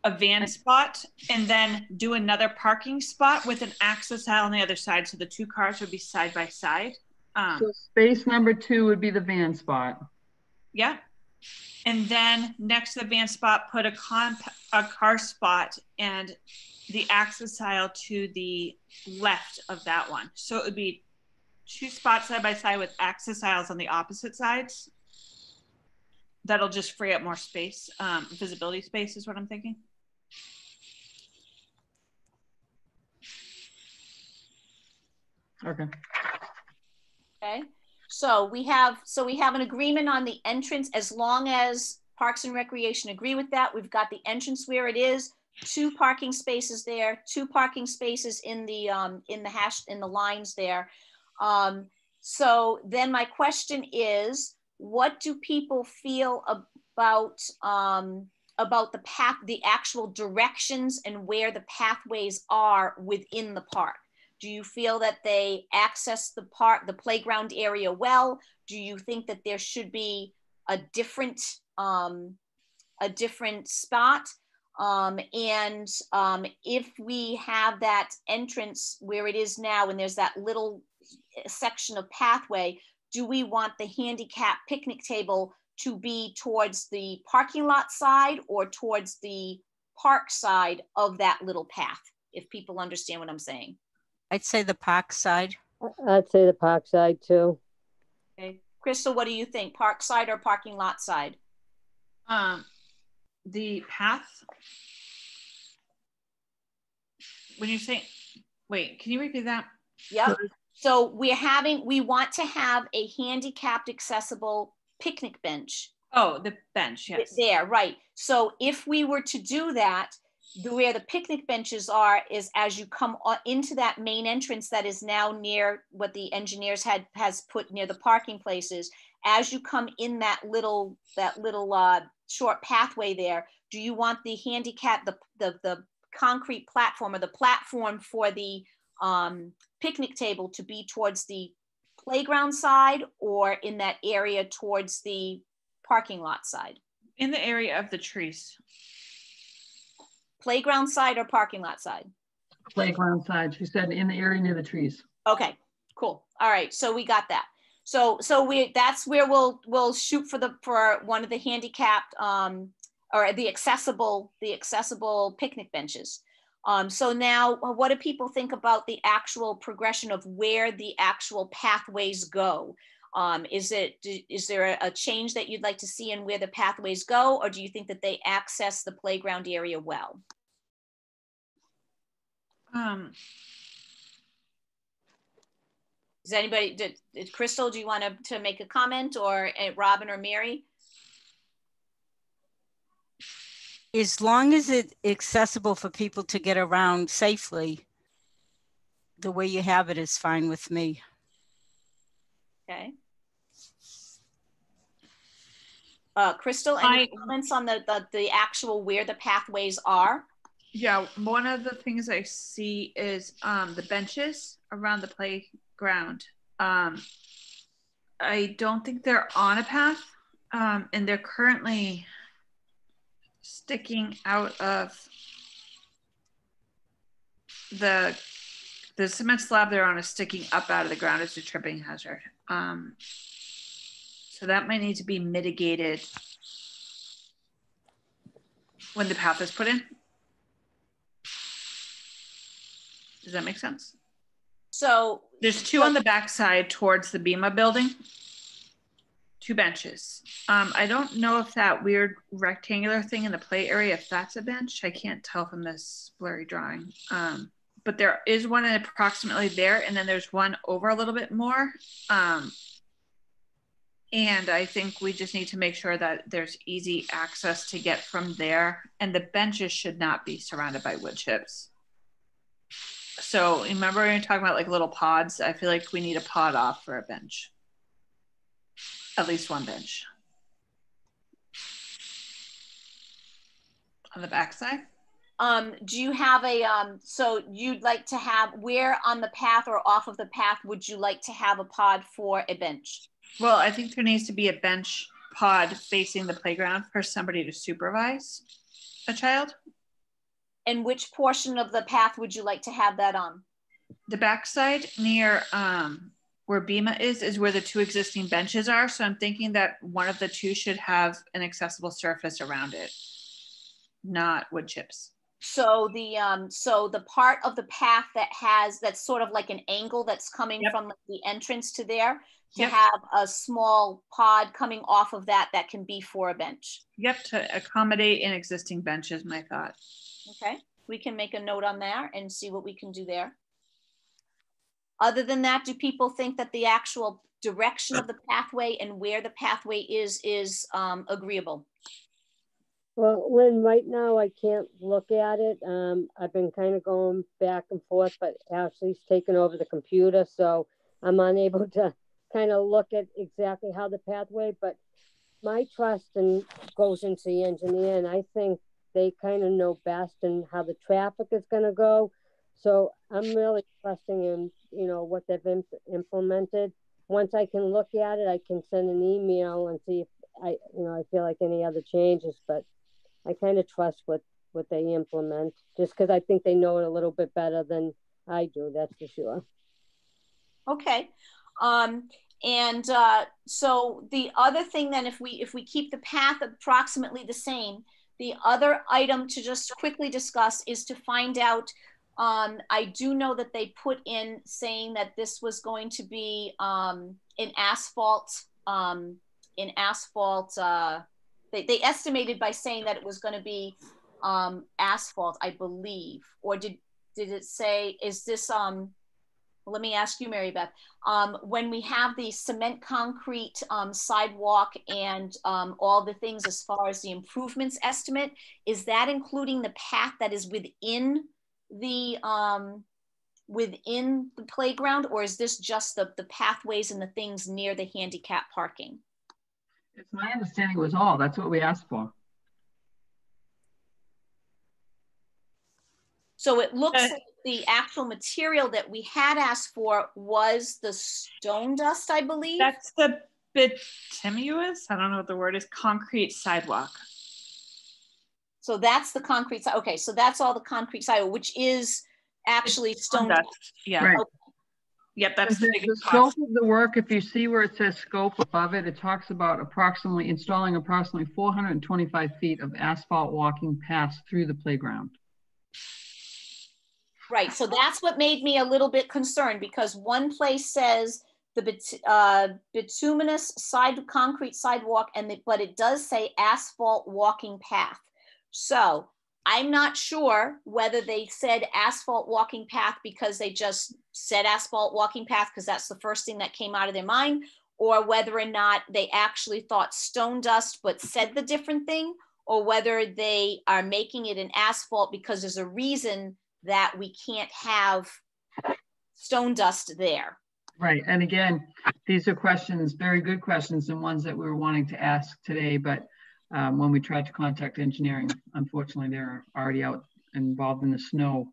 B: a van spot, and then do another parking spot with an access aisle on the other side. So the two cars would be side by side. Um,
C: So space number two would be the van spot.
B: Yeah. And then next to the van spot, put a comp, a car spot and the access aisle to the left of that one. So it would be two spots side by side with access aisles on the opposite sides. That'll just free up more space, um, visibility space is what I'm thinking.
C: Okay.
A: Okay, so we have, so we have an agreement on the entrance as long as Parks and Recreation agree with that. We've got the entrance where it is, two parking spaces there, two parking spaces in the, um, in the hash, in the lines there. Um, so then my question is, what do people feel about, um, about the path, the actual directions and where the pathways are within the park? Do you feel that they access the park, the playground area well? Do you think that there should be a different, um, a different spot? Um, and um, if we have that entrance where it is now, and there's that little section of pathway, do we want the handicap picnic table to be towards the parking lot side or towards the park side of that little path? If people understand what I'm saying.
F: I'd say the park side.
D: I'd say the park side too.
A: Okay, Crystal, what do you think? Park side or parking lot side?
B: Um, the path. When you say, wait, can you repeat that?
A: Yep. So we're having, we want to have a handicapped accessible picnic bench
B: Oh, the bench, yes.
A: there, right? So if we were to do that, the where the picnic benches are is as you come into that main entrance that is now near what the engineers had has put near the parking places. As you come in that little that little uh, short pathway there, do you want the handicap the the the concrete platform or the platform for the um, picnic table to be towards the playground side or in that area towards the parking lot side?
B: In the area of the trees.
A: Playground side or parking lot side?
C: Playground side, she said in the area near the trees.
A: Okay, cool. All right, so we got that. So so we that's where we'll we'll shoot for the for one of the handicapped um or the accessible the accessible picnic benches. Um so now uh, what do people think about the actual progression of where the actual pathways go? Um is it do- is there a, a change that you'd like to see in where the pathways go or do you think that they access the playground area well?
B: Um,
A: Does anybody did, did Crystal do you want to to make a comment or uh, Robin or Mary?
F: As long as it's accessible for people to get around safely, the way you have it is fine with me.
A: Okay. Uh, Crystal, any
B: I-
A: comments on the, the, the actual where the pathways are?
B: yeah, one of the things I see is um, the benches around the playground. Um, I don't think they're on a path, um, and they're currently sticking out of the the cement slab they're on is sticking up out of the ground as a tripping hazard. Um, so that might need to be mitigated when the path is put in. Does that make sense?
A: So,
B: There's two on the backside towards the Bema building. Two benches. Um, I don't know if that weird rectangular thing in the play area, if that's a bench. I can't tell from this blurry drawing. Um, but there is one approximately there, and then there's one over a little bit more. Um, and I think we just need to make sure that there's easy access to get from there. And the benches should not be surrounded by wood chips. So remember when you're talking about like little pods? I feel like we need a pod off for a bench. At least one bench. On the backside?
A: um, do you have a, um, so you'd like to have, where on the path or off of the path would you like to have a pod for a bench?
B: Well, I think there needs to be a bench pod facing the playground for somebody to supervise a child.
A: And which portion of the path would you like to have that on?
B: The backside near um, where Bema is, is where the two existing benches are. So I'm thinking that one of the two should have an accessible surface around it, not wood chips.
A: So the, um, so the part of the path that has, that's sort of like an angle that's coming
B: Yep.
A: from the entrance to there, to
B: Yep.
A: have a small pod coming off of that, that can be for a bench.
B: Yep, to accommodate an existing bench is my thought.
A: Okay, we can make a note on that and see what we can do there. Other than that, do people think that the actual direction of the pathway and where the pathway is, is um, agreeable?
D: Well, Lynn, right now I can't look at it. Um, I've been kind of going back and forth, but Ashley's taken over the computer, so I'm unable to kind of look at exactly how the pathway, but my trust and goes into the engineer, and I think they kind of know best and how the traffic is going to go. So I'm really trusting in, you know, what they've imp implemented. Once I can look at it, I can send an email and see if I, you know, I feel like any other changes, but I kind of trust what, what they implement just because I think they know it a little bit better than I do, that's for sure.
A: Okay. Um, and uh, so the other thing then, if we if we keep the path approximately the same, the other item to just quickly discuss is to find out. Um, I do know that they put in saying that this was going to be um, in asphalt, um, in asphalt. Uh, they, they estimated by saying that it was going to be um, asphalt, I believe, or did did it say is this um let me ask you, Mary Beth. Um, when we have the cement concrete um, sidewalk and um, all the things as far as the improvements estimate, is that including the path that is within the um, within the playground, or is this just the, the pathways and the things near the handicap parking?
C: It's my understanding it was all. That's what we asked for.
A: So it looks like the actual material that we had asked for was the stone dust, I believe.
B: That's the bituminous, I don't know what the word is, concrete sidewalk.
A: So that's the concrete side. Okay, so that's all the concrete sidewalk, which is actually stone dust.
B: Dust, Yeah,
C: Right.
B: yep, that's
C: The
B: the
C: the
B: biggest
C: scope of the work, if you see where it says scope above it, it talks about approximately installing approximately 425 feet of asphalt walking paths through the playground.
A: Right, so that's what made me a little bit concerned because one place says the uh, bituminous side concrete sidewalk and the, but it does say asphalt walking path. So I'm not sure whether they said asphalt walking path because they just said asphalt walking path because that's the first thing that came out of their mind, or whether or not they actually thought stone dust but said the different thing, or whether they are making it an asphalt because there's a reason that we can't have stone dust there.
C: Right, and again, these are questions, very good questions and ones that we were wanting to ask today, but um, when we tried to contact engineering, unfortunately, they're already out involved in the snow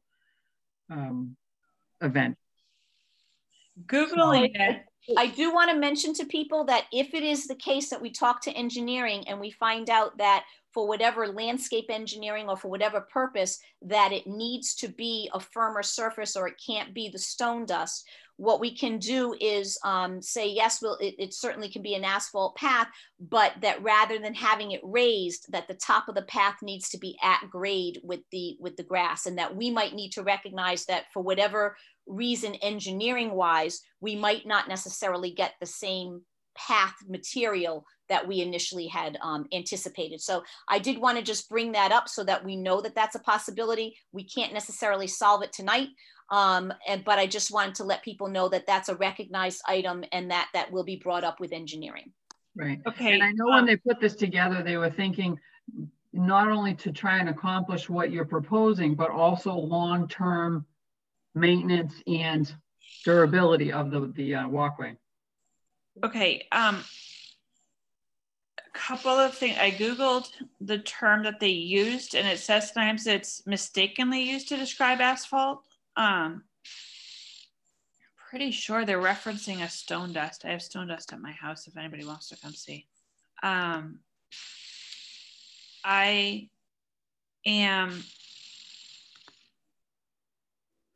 C: um, event.
B: Googling it,
A: I do want to mention to people that if it is the case that we talk to engineering and we find out that for whatever landscape engineering or for whatever purpose, that it needs to be a firmer surface or it can't be the stone dust, what we can do is um, say, yes, well, it, it certainly can be an asphalt path, but that rather than having it raised, that the top of the path needs to be at grade with the with the grass, and that we might need to recognize that for whatever reason, engineering wise, we might not necessarily get the same path material that we initially had um, anticipated. So I did want to just bring that up so that we know that that's a possibility. We can't necessarily solve it tonight, um, and but I just wanted to let people know that that's a recognized item and that that will be brought up with engineering.
C: Right,
B: okay.
C: and I know when they put this together, they were thinking not only to try and accomplish what you're proposing, but also long-term maintenance and durability of the, the uh, walkway.
B: Okay, um, a couple of things. I Googled the term that they used and it says sometimes it's mistakenly used to describe asphalt. Um, pretty sure they're referencing a stone dust. I have stone dust at my house if anybody wants to come see. Um, I am,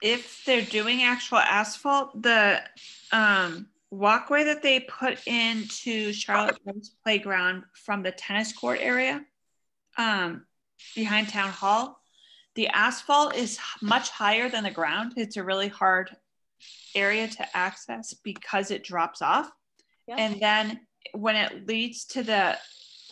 B: if they're doing actual asphalt, the, um, walkway that they put into Charlotte Playground from the tennis court area um, behind Town Hall, the asphalt is much higher than the ground. It's a really hard area to access because it drops off.
A: Yeah.
B: And then when it leads to the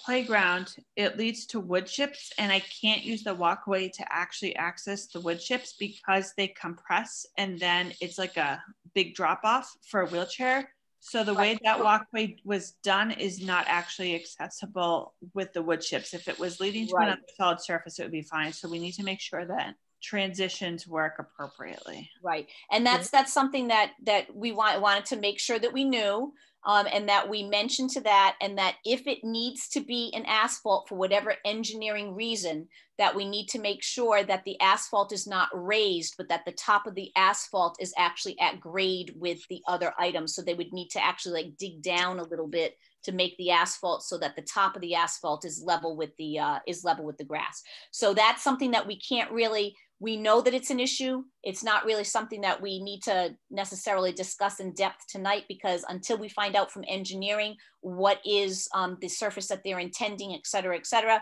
B: playground, it leads to wood chips, and I can't use the walkway to actually access the wood chips because they compress and then it's like a big drop off for a wheelchair. So the way that walkway was done is not actually accessible with the wood chips. If it was leading to
A: Right.
B: another solid surface, it would be fine. So we need to make sure that transitions work appropriately.
A: Right. And that's that's something that that we want wanted to make sure that we knew um, and that we mentioned to that and that if it needs to be an asphalt for whatever engineering reason that we need to make sure that the asphalt is not raised but that the top of the asphalt is actually at grade with the other items. So they would need to actually like dig down a little bit to make the asphalt so that the top of the asphalt is level with the uh, is level with the grass. So that's something that we can't really we know that it's an issue. It's not really something that we need to necessarily discuss in depth tonight because until we find out from engineering what is um, the surface that they're intending, et cetera, et cetera,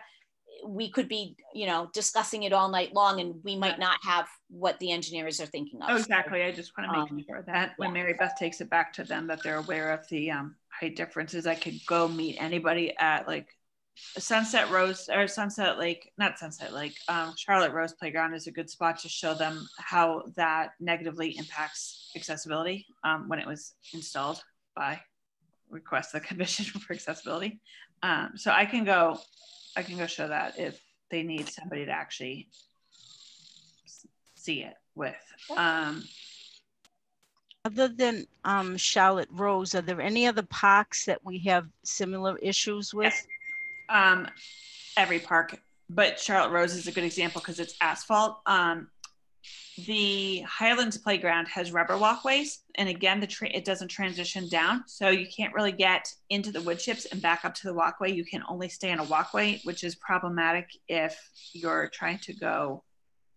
A: we could be, you know, discussing it all night long and we might not have what the engineers are thinking of.
B: Oh, exactly. I just want to make
A: Um,
B: sure that when
A: yeah.
B: Mary Beth takes it back to them, that they're aware of the um, height differences. I could go meet anybody at like Sunset Rose or Sunset Lake, not Sunset Lake, um, Charlotte Rose Playground is a good spot to show them how that negatively impacts accessibility um, when it was installed by request the commission for accessibility. Um, so I can go, I can go show that if they need somebody to actually see it with. Um,
F: Other than um, Charlotte Rose, are there any other parks that we have similar issues with?
B: Um, every park, but Charlotte Rose is a good example because it's asphalt. Um, the Highlands Playground has rubber walkways, and again, the tra- it doesn't transition down, so you can't really get into the wood chips and back up to the walkway. You can only stay on a walkway, which is problematic if you're trying to go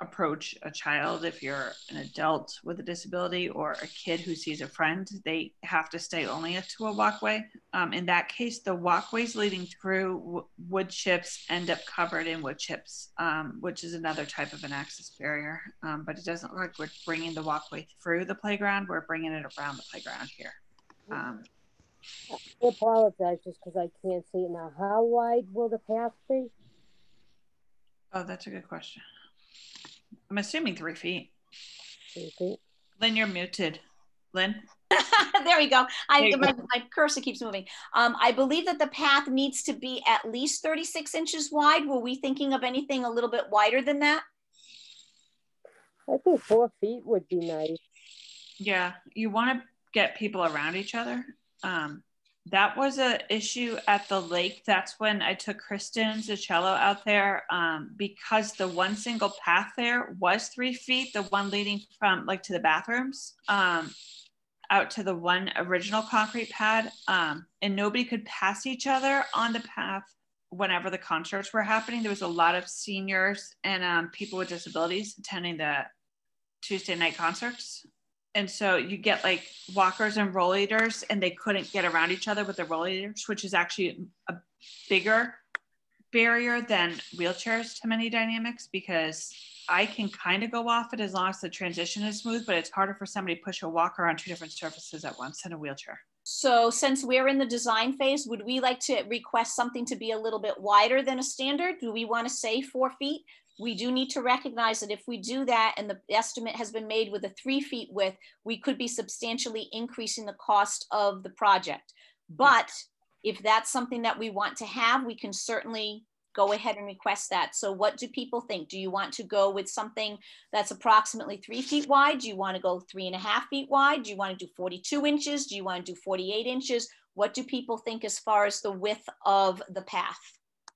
B: approach a child. If you're an adult with a disability or a kid who sees a friend, they have to stay only to a walkway. Um, in that case, the walkways leading through w- wood chips end up covered in wood chips, um, which is another type of an access barrier. Um, but it doesn't look like we're bringing the walkway through the playground. We're bringing it around the playground here. Um,
D: I apologize just because I can't see it now. How wide will the path be?
B: oh, that's a good question. I'm assuming three feet.
D: Do you think?
B: Lynn, you're muted. Lynn?
A: there we go. I,
B: There you
A: my, my cursor keeps moving. Um, I believe that the path needs to be at least 36 inches wide. Were we thinking of anything a little bit wider than that?
D: I think four feet would be nice.
B: Yeah, you want to get people around each other. Um, that was a issue at the lake. That's when I took Kristen Zachello out there um, because the one single path there was three feet. The one leading from like to the bathrooms um, out to the one original concrete pad, um, and nobody could pass each other on the path whenever the concerts were happening. There was a lot of seniors and um, people with disabilities attending the Tuesday night concerts and so you get like walkers and rollators and they couldn't get around each other with the rollators which is actually a bigger barrier than wheelchairs to many dynamics because i can kind of go off it as long as the transition is smooth but it's harder for somebody to push a walker on two different surfaces at once in a wheelchair
A: So since we're in the design phase, would we like to request something to be a little bit wider than a standard? Do we want to say four feet? We do need to recognize that if we do that and the estimate has been made with a three feet width, we could be substantially increasing the cost of the project. But if that's something that we want to have, we can certainly go ahead and request that. So what do people think? Do you want to go with something that's approximately three feet wide? Do you want to go three and a half feet wide? Do you want to do 42 inches? Do you want to do 48 inches? What do people think as far as the width of the path?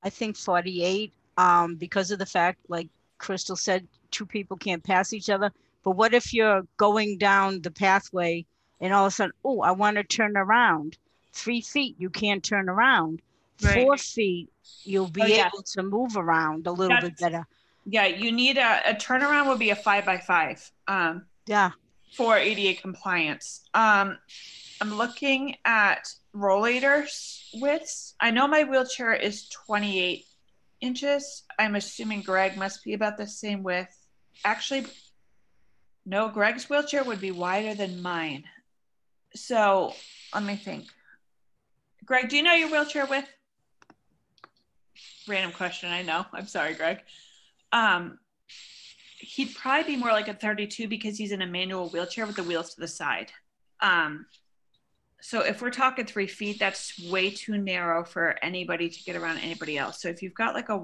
F: I think 48, um, because of the fact, like Crystal said, two people can't pass each other. But what if you're going down the pathway and all of a sudden, oh, I want to turn around? Three feet, you can't turn around.
B: Right.
F: Four feet, you'll be
B: Oh, yeah.
F: able to move around a little bit better.
B: yeah you need a, a turnaround would be a five by five um,
F: Yeah.
B: for ADA compliance. Um, I'm looking at rollators widths. I know my wheelchair is 28 inches. I'm assuming Greg must be about the same width. Actually, no, Greg's wheelchair would be wider than mine. So let me think. Greg, do you know your wheelchair width? Random question, I know. I'm sorry, Greg. Um, he'd probably be more like a 32 because he's in a manual wheelchair with the wheels to the side. Um, so if we're talking three feet, that's way too narrow for anybody to get around anybody else. So if you've got like a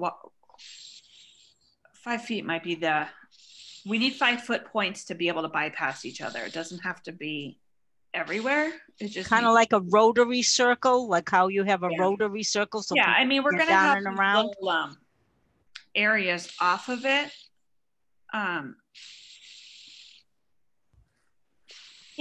B: five feet might be the, we need five foot points to be able to bypass each other. It doesn't have to be everywhere. It's just
F: Kind of like a rotary circle, like how you have a
B: Yeah.
F: rotary circle. So
B: yeah, I mean, we're gonna
F: down
B: have
F: and
B: some
F: around.
B: little, um, areas off of it. Um,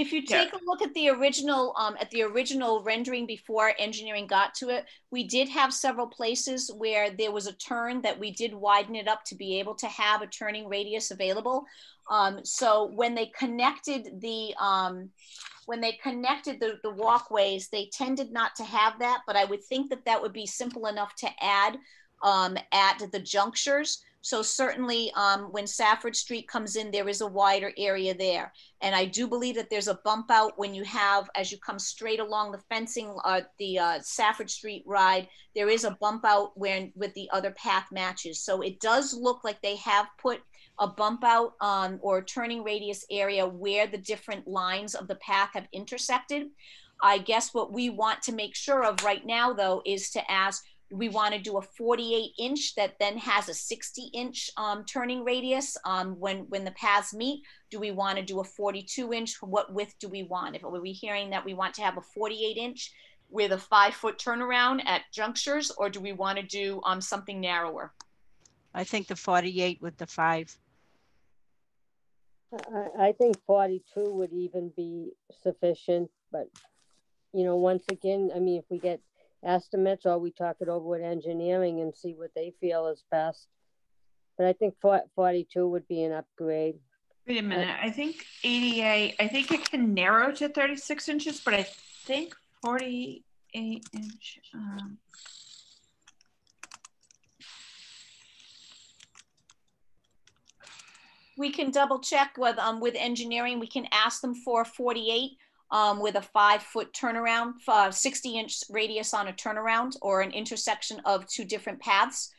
A: If you
B: Yeah.
A: take a look at the original, um, at the original rendering before engineering got to it, we did have several places where there was a turn that we did widen it up to be able to have a turning radius available. Um, so when they connected the, um, when they connected the, the walkways, they tended not to have that, but I would think that that would be simple enough to add um, at the junctures. So certainly um, when Safford Street comes in, there is a wider area there. And I do believe that there's a bump out when you have, as you come straight along the fencing, uh, the uh, Safford Street ride, there is a bump out when with the other path matches. So it does look like they have put a bump out um, or turning radius area where the different lines of the path have intersected. I guess what we want to make sure of right now, though, is to ask, we want to do a 48 inch that then has a 60 inch um, turning radius um, when, when the paths meet? Do we want to do a 42 inch? What width do we want? If are we hearing that we want to have a 48 inch with a five foot turnaround at junctures, or do we want to do um, something narrower?
F: I think the 48 with the five.
D: I, I think forty-two would even be sufficient, but, you know, once again, I mean, if we get estimates or we talk it over with engineering and see what they feel is best. But I think forty-two would be an upgrade.
B: wait a minute. I think ADA, I think it can narrow to 36 inches, but I think 48 inch. Um,
A: We can double check with, um, with engineering. We can ask them for 48 um, with a five foot turnaround, uh, 60 inch radius on a turnaround or an intersection of two different paths.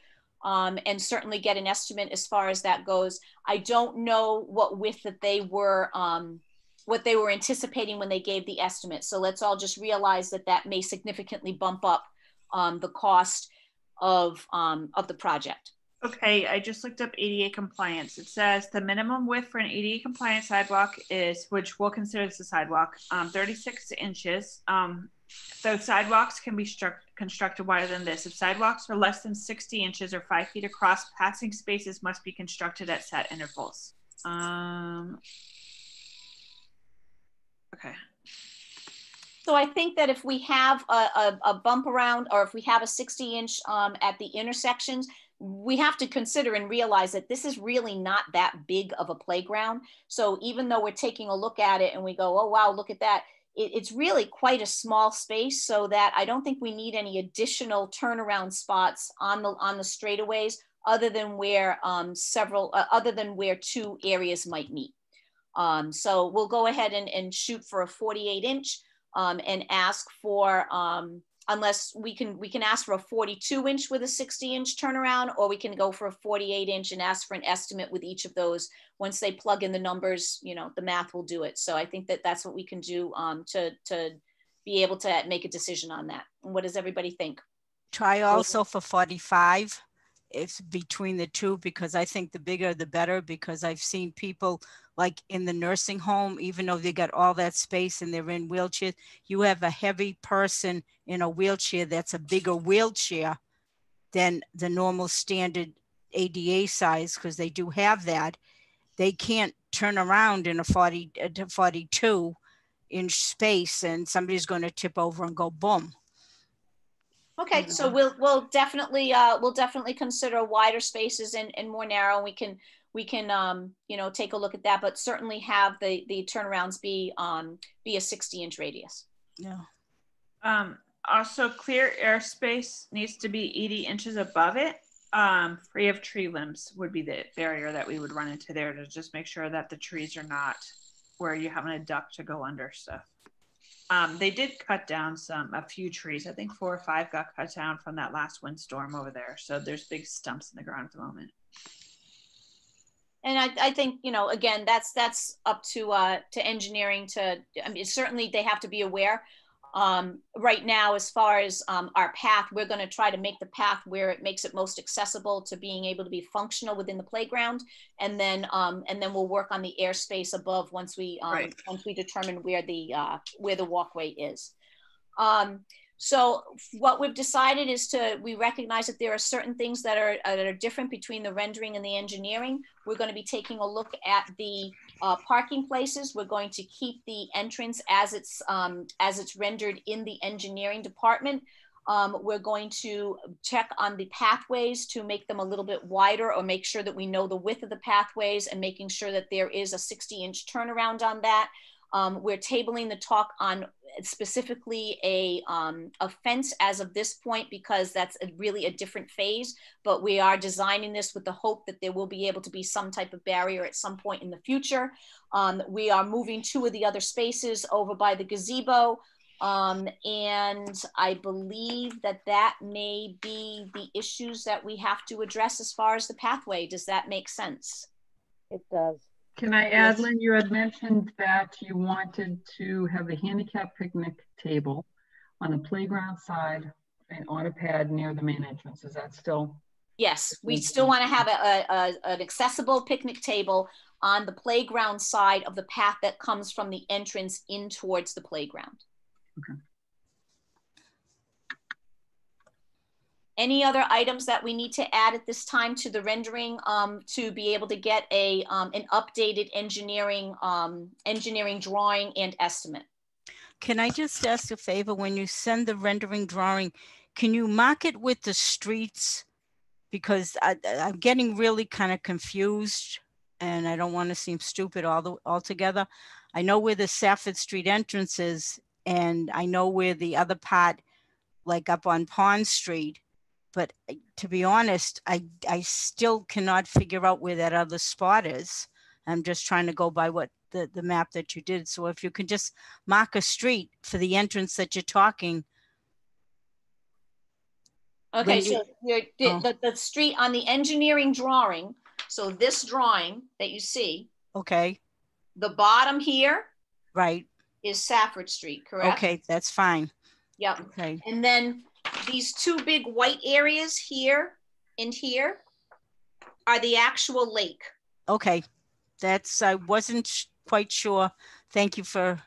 A: Um, and certainly get an estimate as far as that goes. I don't know what width that they were, um, what they were anticipating when they gave the estimate. So let's all just realize that that may significantly bump up um, the cost of, um, of the project.
B: Okay, I just looked up ADA compliance. It says the minimum width for an ADA compliant sidewalk is, which we'll consider as a sidewalk, um, 36 inches. Um, so sidewalks can be struck, constructed wider than this. If sidewalks are less than 60 inches or five feet across, passing spaces must be constructed at set intervals. Um, okay.
A: So I think that if we have a, a, a bump around or if we have a 60 inch um, at the intersections, we have to consider and realize that this is really not that big of a playground. So even though we're taking a look at it and we go, oh, wow, look at that. It, it's really quite a small space so that I don't think we need any additional turnaround spots on the, on the straightaways other than where um, several, uh, other than where two areas might meet. Um, so we'll go ahead and, and shoot for a 48 inch um, and ask for, um, unless we can, we can ask for a 42 inch with a 60 inch turnaround, or we can go for a 48 inch and ask for an estimate with each of those. Once they plug in the numbers, you know, the math will do it. So I think that that's what we can do um, to, to be able to make a decision on that. And what does everybody think?
F: Try also for 45. It's between the two because I think the bigger the better because I've seen people like in the nursing home, even though they got all that space and they're in wheelchairs, you have a heavy person in a wheelchair that's a bigger wheelchair than the normal standard ADA size because they do have that. They can't turn around in a 40 uh, to 42 inch space and somebody's going to tip over and go boom.
A: Okay, so we'll we'll definitely uh, we'll definitely consider wider spaces and, and more narrow. We can we can um, you know take a look at that, but certainly have the the turnarounds be um, be a 60 inch radius.
F: Yeah.
B: Um, also, clear airspace needs to be 80 inches above it. Um, free of tree limbs would be the barrier that we would run into there to just make sure that the trees are not where you're having a duck to go under stuff. Um, they did cut down some, a few trees. I think four or five got cut down from that last windstorm over there. So there's big stumps in the ground at the moment.
A: And I, I think you know again that's that's up to uh, to engineering to I mean certainly they have to be aware Um, right now, as far as um, our path, we're going to try to make the path where it makes it most accessible to being able to be functional within the playground, and then um, and then we'll work on the airspace above once we um,
B: Right.
A: once we determine where the uh, where the walkway is. Um, so what we've decided is to we recognize that there are certain things that are that are different between the rendering and the engineering. We're going to be taking a look at the uh, parking places. We're going to keep the entrance as it's um, as it's rendered in the engineering department. Um, we're going to check on the pathways to make them a little bit wider or make sure that we know the width of the pathways and making sure that there is a 60 inch turnaround on that. Um, we're tabling the talk on specifically a, um, a fence as of this point because that's a, really a different phase, but we are designing this with the hope that there will be able to be some type of barrier at some point in the future. Um, we are moving two of the other spaces over by the gazebo. Um, and I believe that that may be the issues that we have to address as far as the pathway. Does that make sense?
D: It does.
C: Can I add, Lynn, you had mentioned that you wanted to have a handicap picnic table on the playground side and on a pad near the main entrance. Is that still?
A: Yes, we still want to have a, a, a- an accessible picnic table on the playground side of the path that comes from the entrance in towards the playground.
C: Okay.
A: Any other items that we need to add at this time to the rendering um, to be able to get a um, an updated engineering um, engineering drawing and estimate?
F: Can I just ask a favor? When you send the rendering drawing, can you mark it with the streets? Because I, I'm getting really kind of confused and I don't want to seem stupid all the, altogether. I know where the Safford Street entrance is and I know where the other part, like up on Pond Street. But uh, to be honest, I, I still cannot figure out where that other spot is. I'm just trying to go by what the, the map that you did. So if you can just mark a street for the entrance that you're talking.
A: Okay,
F: you-
A: so you're,
F: Oh.
A: the, the street on the engineering drawing, so this drawing that you see,
F: Okay,
A: the bottom here
F: right.
A: is Safford Street, correct?
F: Okay, that's fine.
A: Yep.
F: Okay,
A: And then these two big white areas here and here are the actual lake.
F: okay. That's, I wasn't quite sure. Thank you for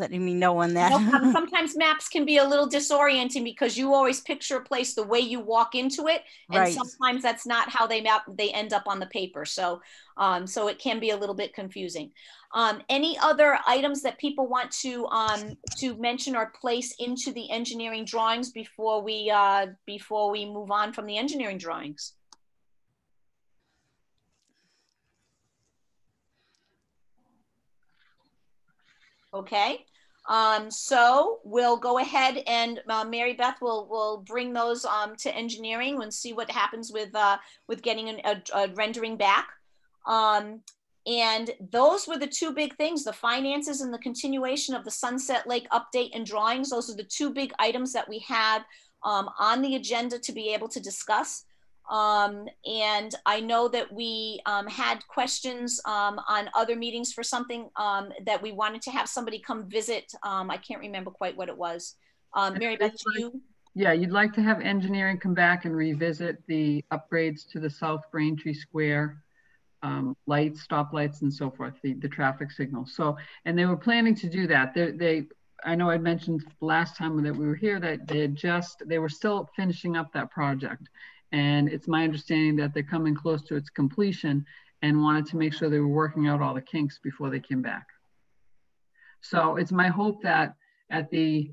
F: letting me know on
A: No
F: that.
A: Sometimes maps can be a little disorienting because you always picture a place the way you walk into it. And
F: Right.
A: sometimes that's not how they map, they end up on the paper. So, um, so it can be a little bit confusing. Um, any other items that people want to, um, to mention or place into the engineering drawings before we, uh, before we move on from the engineering drawings? Okay, um, so we'll go ahead and uh, Mary Beth will will bring those um, to engineering and see what happens with uh, with getting an, a, a rendering back. Um, and those were the two big things: the finances and the continuation of the Sunset Lake update and drawings. Those are the two big items that we had um, on the agenda to be able to discuss. Um, and I know that we um, had questions um, on other meetings for something um, that we wanted to have somebody come visit. Um, I can't remember quite what it was. Um, Mary Beth, you?
C: Yeah, you'd like to have engineering come back and revisit the upgrades to the South Braintree Square um, lights, stoplights and so forth, the, the traffic signals. So, and they were planning to do that. They, they, I know I mentioned last time that we were here that they had just, they were still finishing up that project. And it's my understanding that they're coming close to its completion and wanted to make sure they were working out all the kinks before they came back. So it's my hope that at the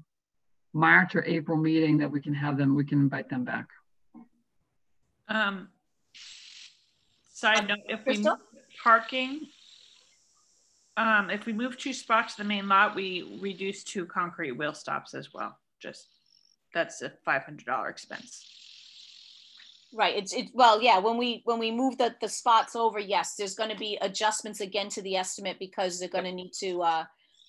C: March or April meeting that we can have them, we can invite them back.
B: Um, side note, if we move parking, um, if we move two spots to the main lot, we reduce two concrete wheel stops as well. Just, that's a five hundred dollar expense.
A: Right, it's, it, well, yeah, when we, when we move the, the spots over, yes, there's gonna be adjustments again to the estimate because they're gonna need to, uh,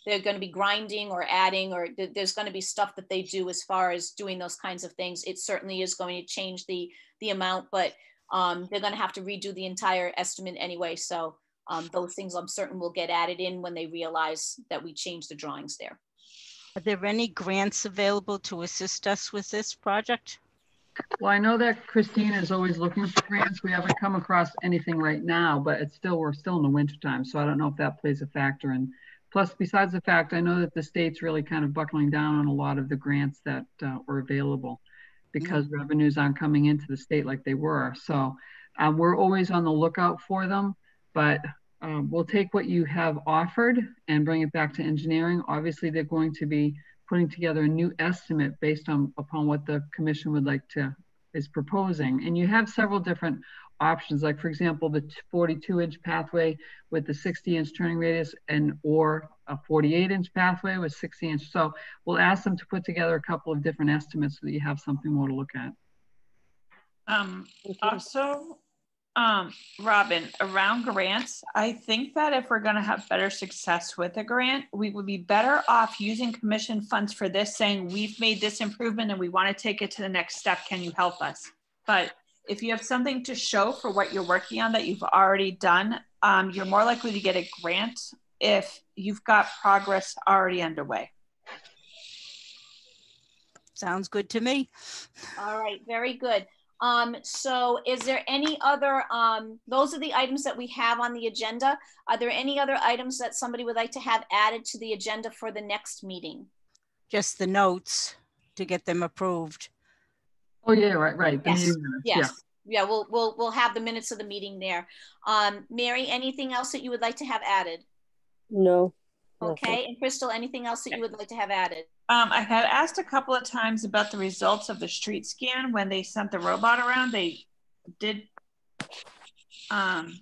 A: they're gonna be grinding or adding, or th- there's gonna be stuff that they do as far as doing those kinds of things. It certainly is going to change the, the amount, but, um, they're gonna have to redo the entire estimate anyway, so, um, those things I'm certain will get added in when they realize that we changed the drawings there.
F: Are there any grants available to assist us with this project?
C: Well, I know that Christine is always looking for grants. We haven't come across anything right now, but it's still, we're still in the winter time, so I don't know if that plays a factor. And plus, besides the fact, I know that the state's really kind of buckling down on a lot of the grants that uh, were available because revenues aren't coming into the state like they were. So um, we're always on the lookout for them, but um, we'll take what you have offered and bring it back to engineering. Obviously, they're going to be putting together a new estimate based on upon what the commission would like to is proposing. And you have several different options, like for example, the 42 inch pathway with the 60 inch turning radius and or a 48 inch pathway with 60 inch. So we'll ask them to put together a couple of different estimates so that you have something more to look at.
B: Um, also, um, Robin, around grants, I think that if we're gonna have better success with a grant, we would be better off using commission funds for this, saying we've made this improvement and we wanna take it to the next step, can you help us? But if you have something to show for what you're working on that you've already done, um, you're more likely to get a grant if you've got progress already underway.
F: Sounds good to me.
A: All right, very good. Um, so is there any other, um, those are the items that we have on the agenda. Are there any other items that somebody would like to have added to the agenda for the next meeting?
F: Just the notes to get them approved.
C: Oh, yeah, right, right. the
A: Yes,
C: meeting minutes, yeah.
A: Yes, yeah, we'll, we'll, we'll have the minutes of the meeting there. Um, Mary, anything else that you would like to have added?
D: No. nothing.
A: Okay, and Crystal, anything else that you would like to have added?
B: Um, I had asked a couple of times about the results of the street scan when they sent the robot around. They did um,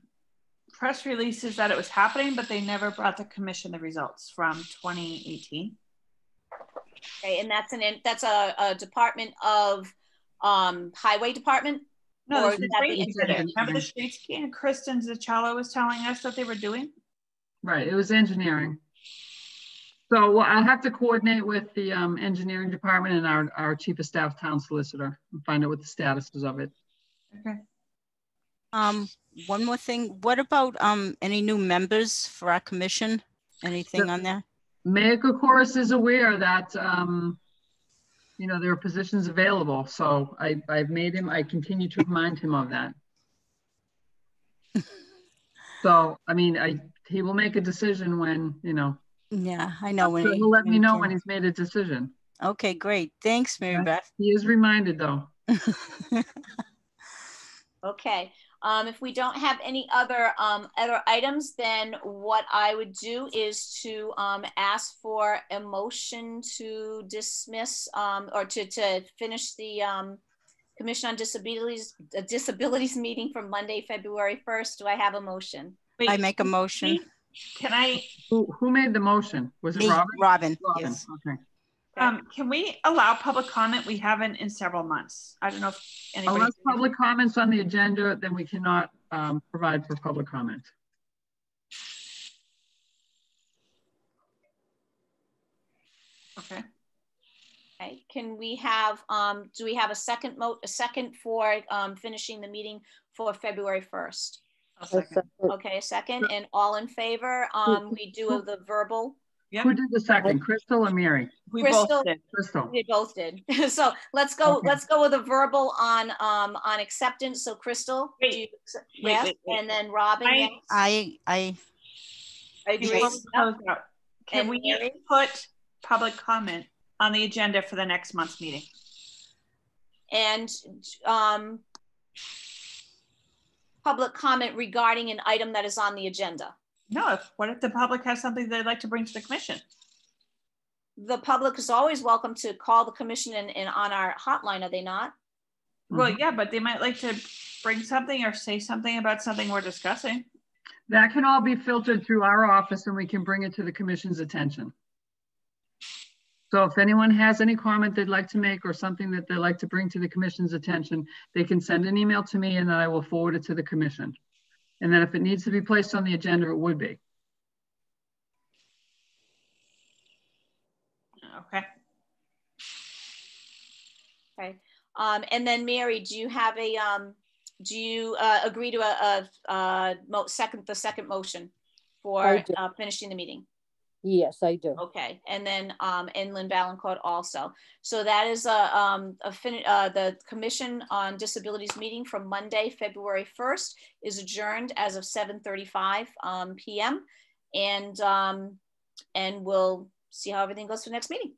B: press releases that it was happening, but they never brought the commission the results from 2018.
A: Okay, and that's an, that's a, a department of, um, highway department?
B: No,
A: Or
B: the
A: is that
B: street
A: the
B: scan. Remember the street scan Kristen Zachello was telling us that they were doing?
C: Right, it was engineering. So well, I'll have to coordinate with the um, engineering department and our, our chief of staff town solicitor and find out what the status is of it.
B: Okay.
F: Um, one more thing, what about, um, any new members for our commission? Anything
C: The-
F: on there?
C: Mayor Kokoros is aware that, um, you know, there are positions available, so I, I've made him, I continue to remind him of that. So, I mean, I, he will make a decision when, you know,
F: Yeah, I know. when
C: so
F: he-
C: he'll let me know
F: can.
C: when he's made a decision.
F: Okay, great. Thanks, Mary
C: Okay.
F: Beth.
C: He is reminded though.
A: Okay, um, if we don't have any other, um, other items, then what I would do is to, um, ask for a motion to dismiss, um, or to, to finish the, um, Commission on Disabilities, uh, Disabilities meeting from Monday, February first. Do I have a motion?
B: Wait,
F: I make a motion.
B: Can I,
C: Who, who made the motion? Was it
F: Me,
C: Robin?
F: Robin,
C: Robin,
F: yes.
C: okay.
B: um, can we allow public comment? We haven't in several months. I don't know if anybody.
C: Unless public comments on the agenda, then we cannot um, provide for public comment.
B: Okay.
A: Okay, can we have, um, do we have a second mo, a second for, um, finishing the meeting for February first?
B: I'll
D: A
B: second.
D: second.
A: Okay, a second, and all in favor, um, we do the verbal,
B: Yep,
C: Who did the second, Crystal or Mary?
B: we
A: Crystal-
B: both did.
C: Crystal.
A: we both did. So let's go,
C: Okay.
A: let's go with a verbal on, um, on acceptance, so Crystal? do
B: Wait,
A: you
B: wait,
A: Yes,
B: wait, wait.
A: and then Robin,
B: I-
A: yes?
F: I, I,
A: Agree.
B: Before we close out, Can
A: And
B: we
A: Mary?
B: put public comment on the agenda for the next month's meeting?
A: And, um, public comment regarding an item that is on the agenda.
B: No, if, what if the public has something they'd like to bring to the commission?
A: The public is always welcome to call the commission and, and on our hotline, are they not?
B: Well,
C: Mhm.
B: yeah, but they might like to bring something or say something about something we're discussing.
C: That can all be filtered through our office and we can bring it to the commission's attention. So if anyone has any comment they'd like to make or something that they'd like to bring to the commission's attention, they can send an email to me and then I will forward it to the commission. And then if it needs to be placed on the agenda, it would be.
B: Okay.
A: Okay, um, and then Mary, do you have a, um, do you, uh, agree to a, a, uh, mo- second, the second motion for, uh, finishing the meeting?
D: Yes, I do.
A: Okay, and then um, in Lynn Valencourt also. So that is a, um, a fin- uh, the Commission on Disabilities meeting from Monday, February 1st is adjourned as of 7:35 um, PM. And, um, and we'll see how everything goes for next meeting.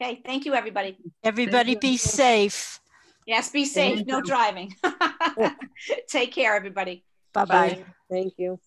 A: Okay, thank you, everybody.
F: Everybody
C: you.
F: be safe.
A: Yes, be safe, no driving. Take care, everybody.
F: Bye-bye.
D: Thank you.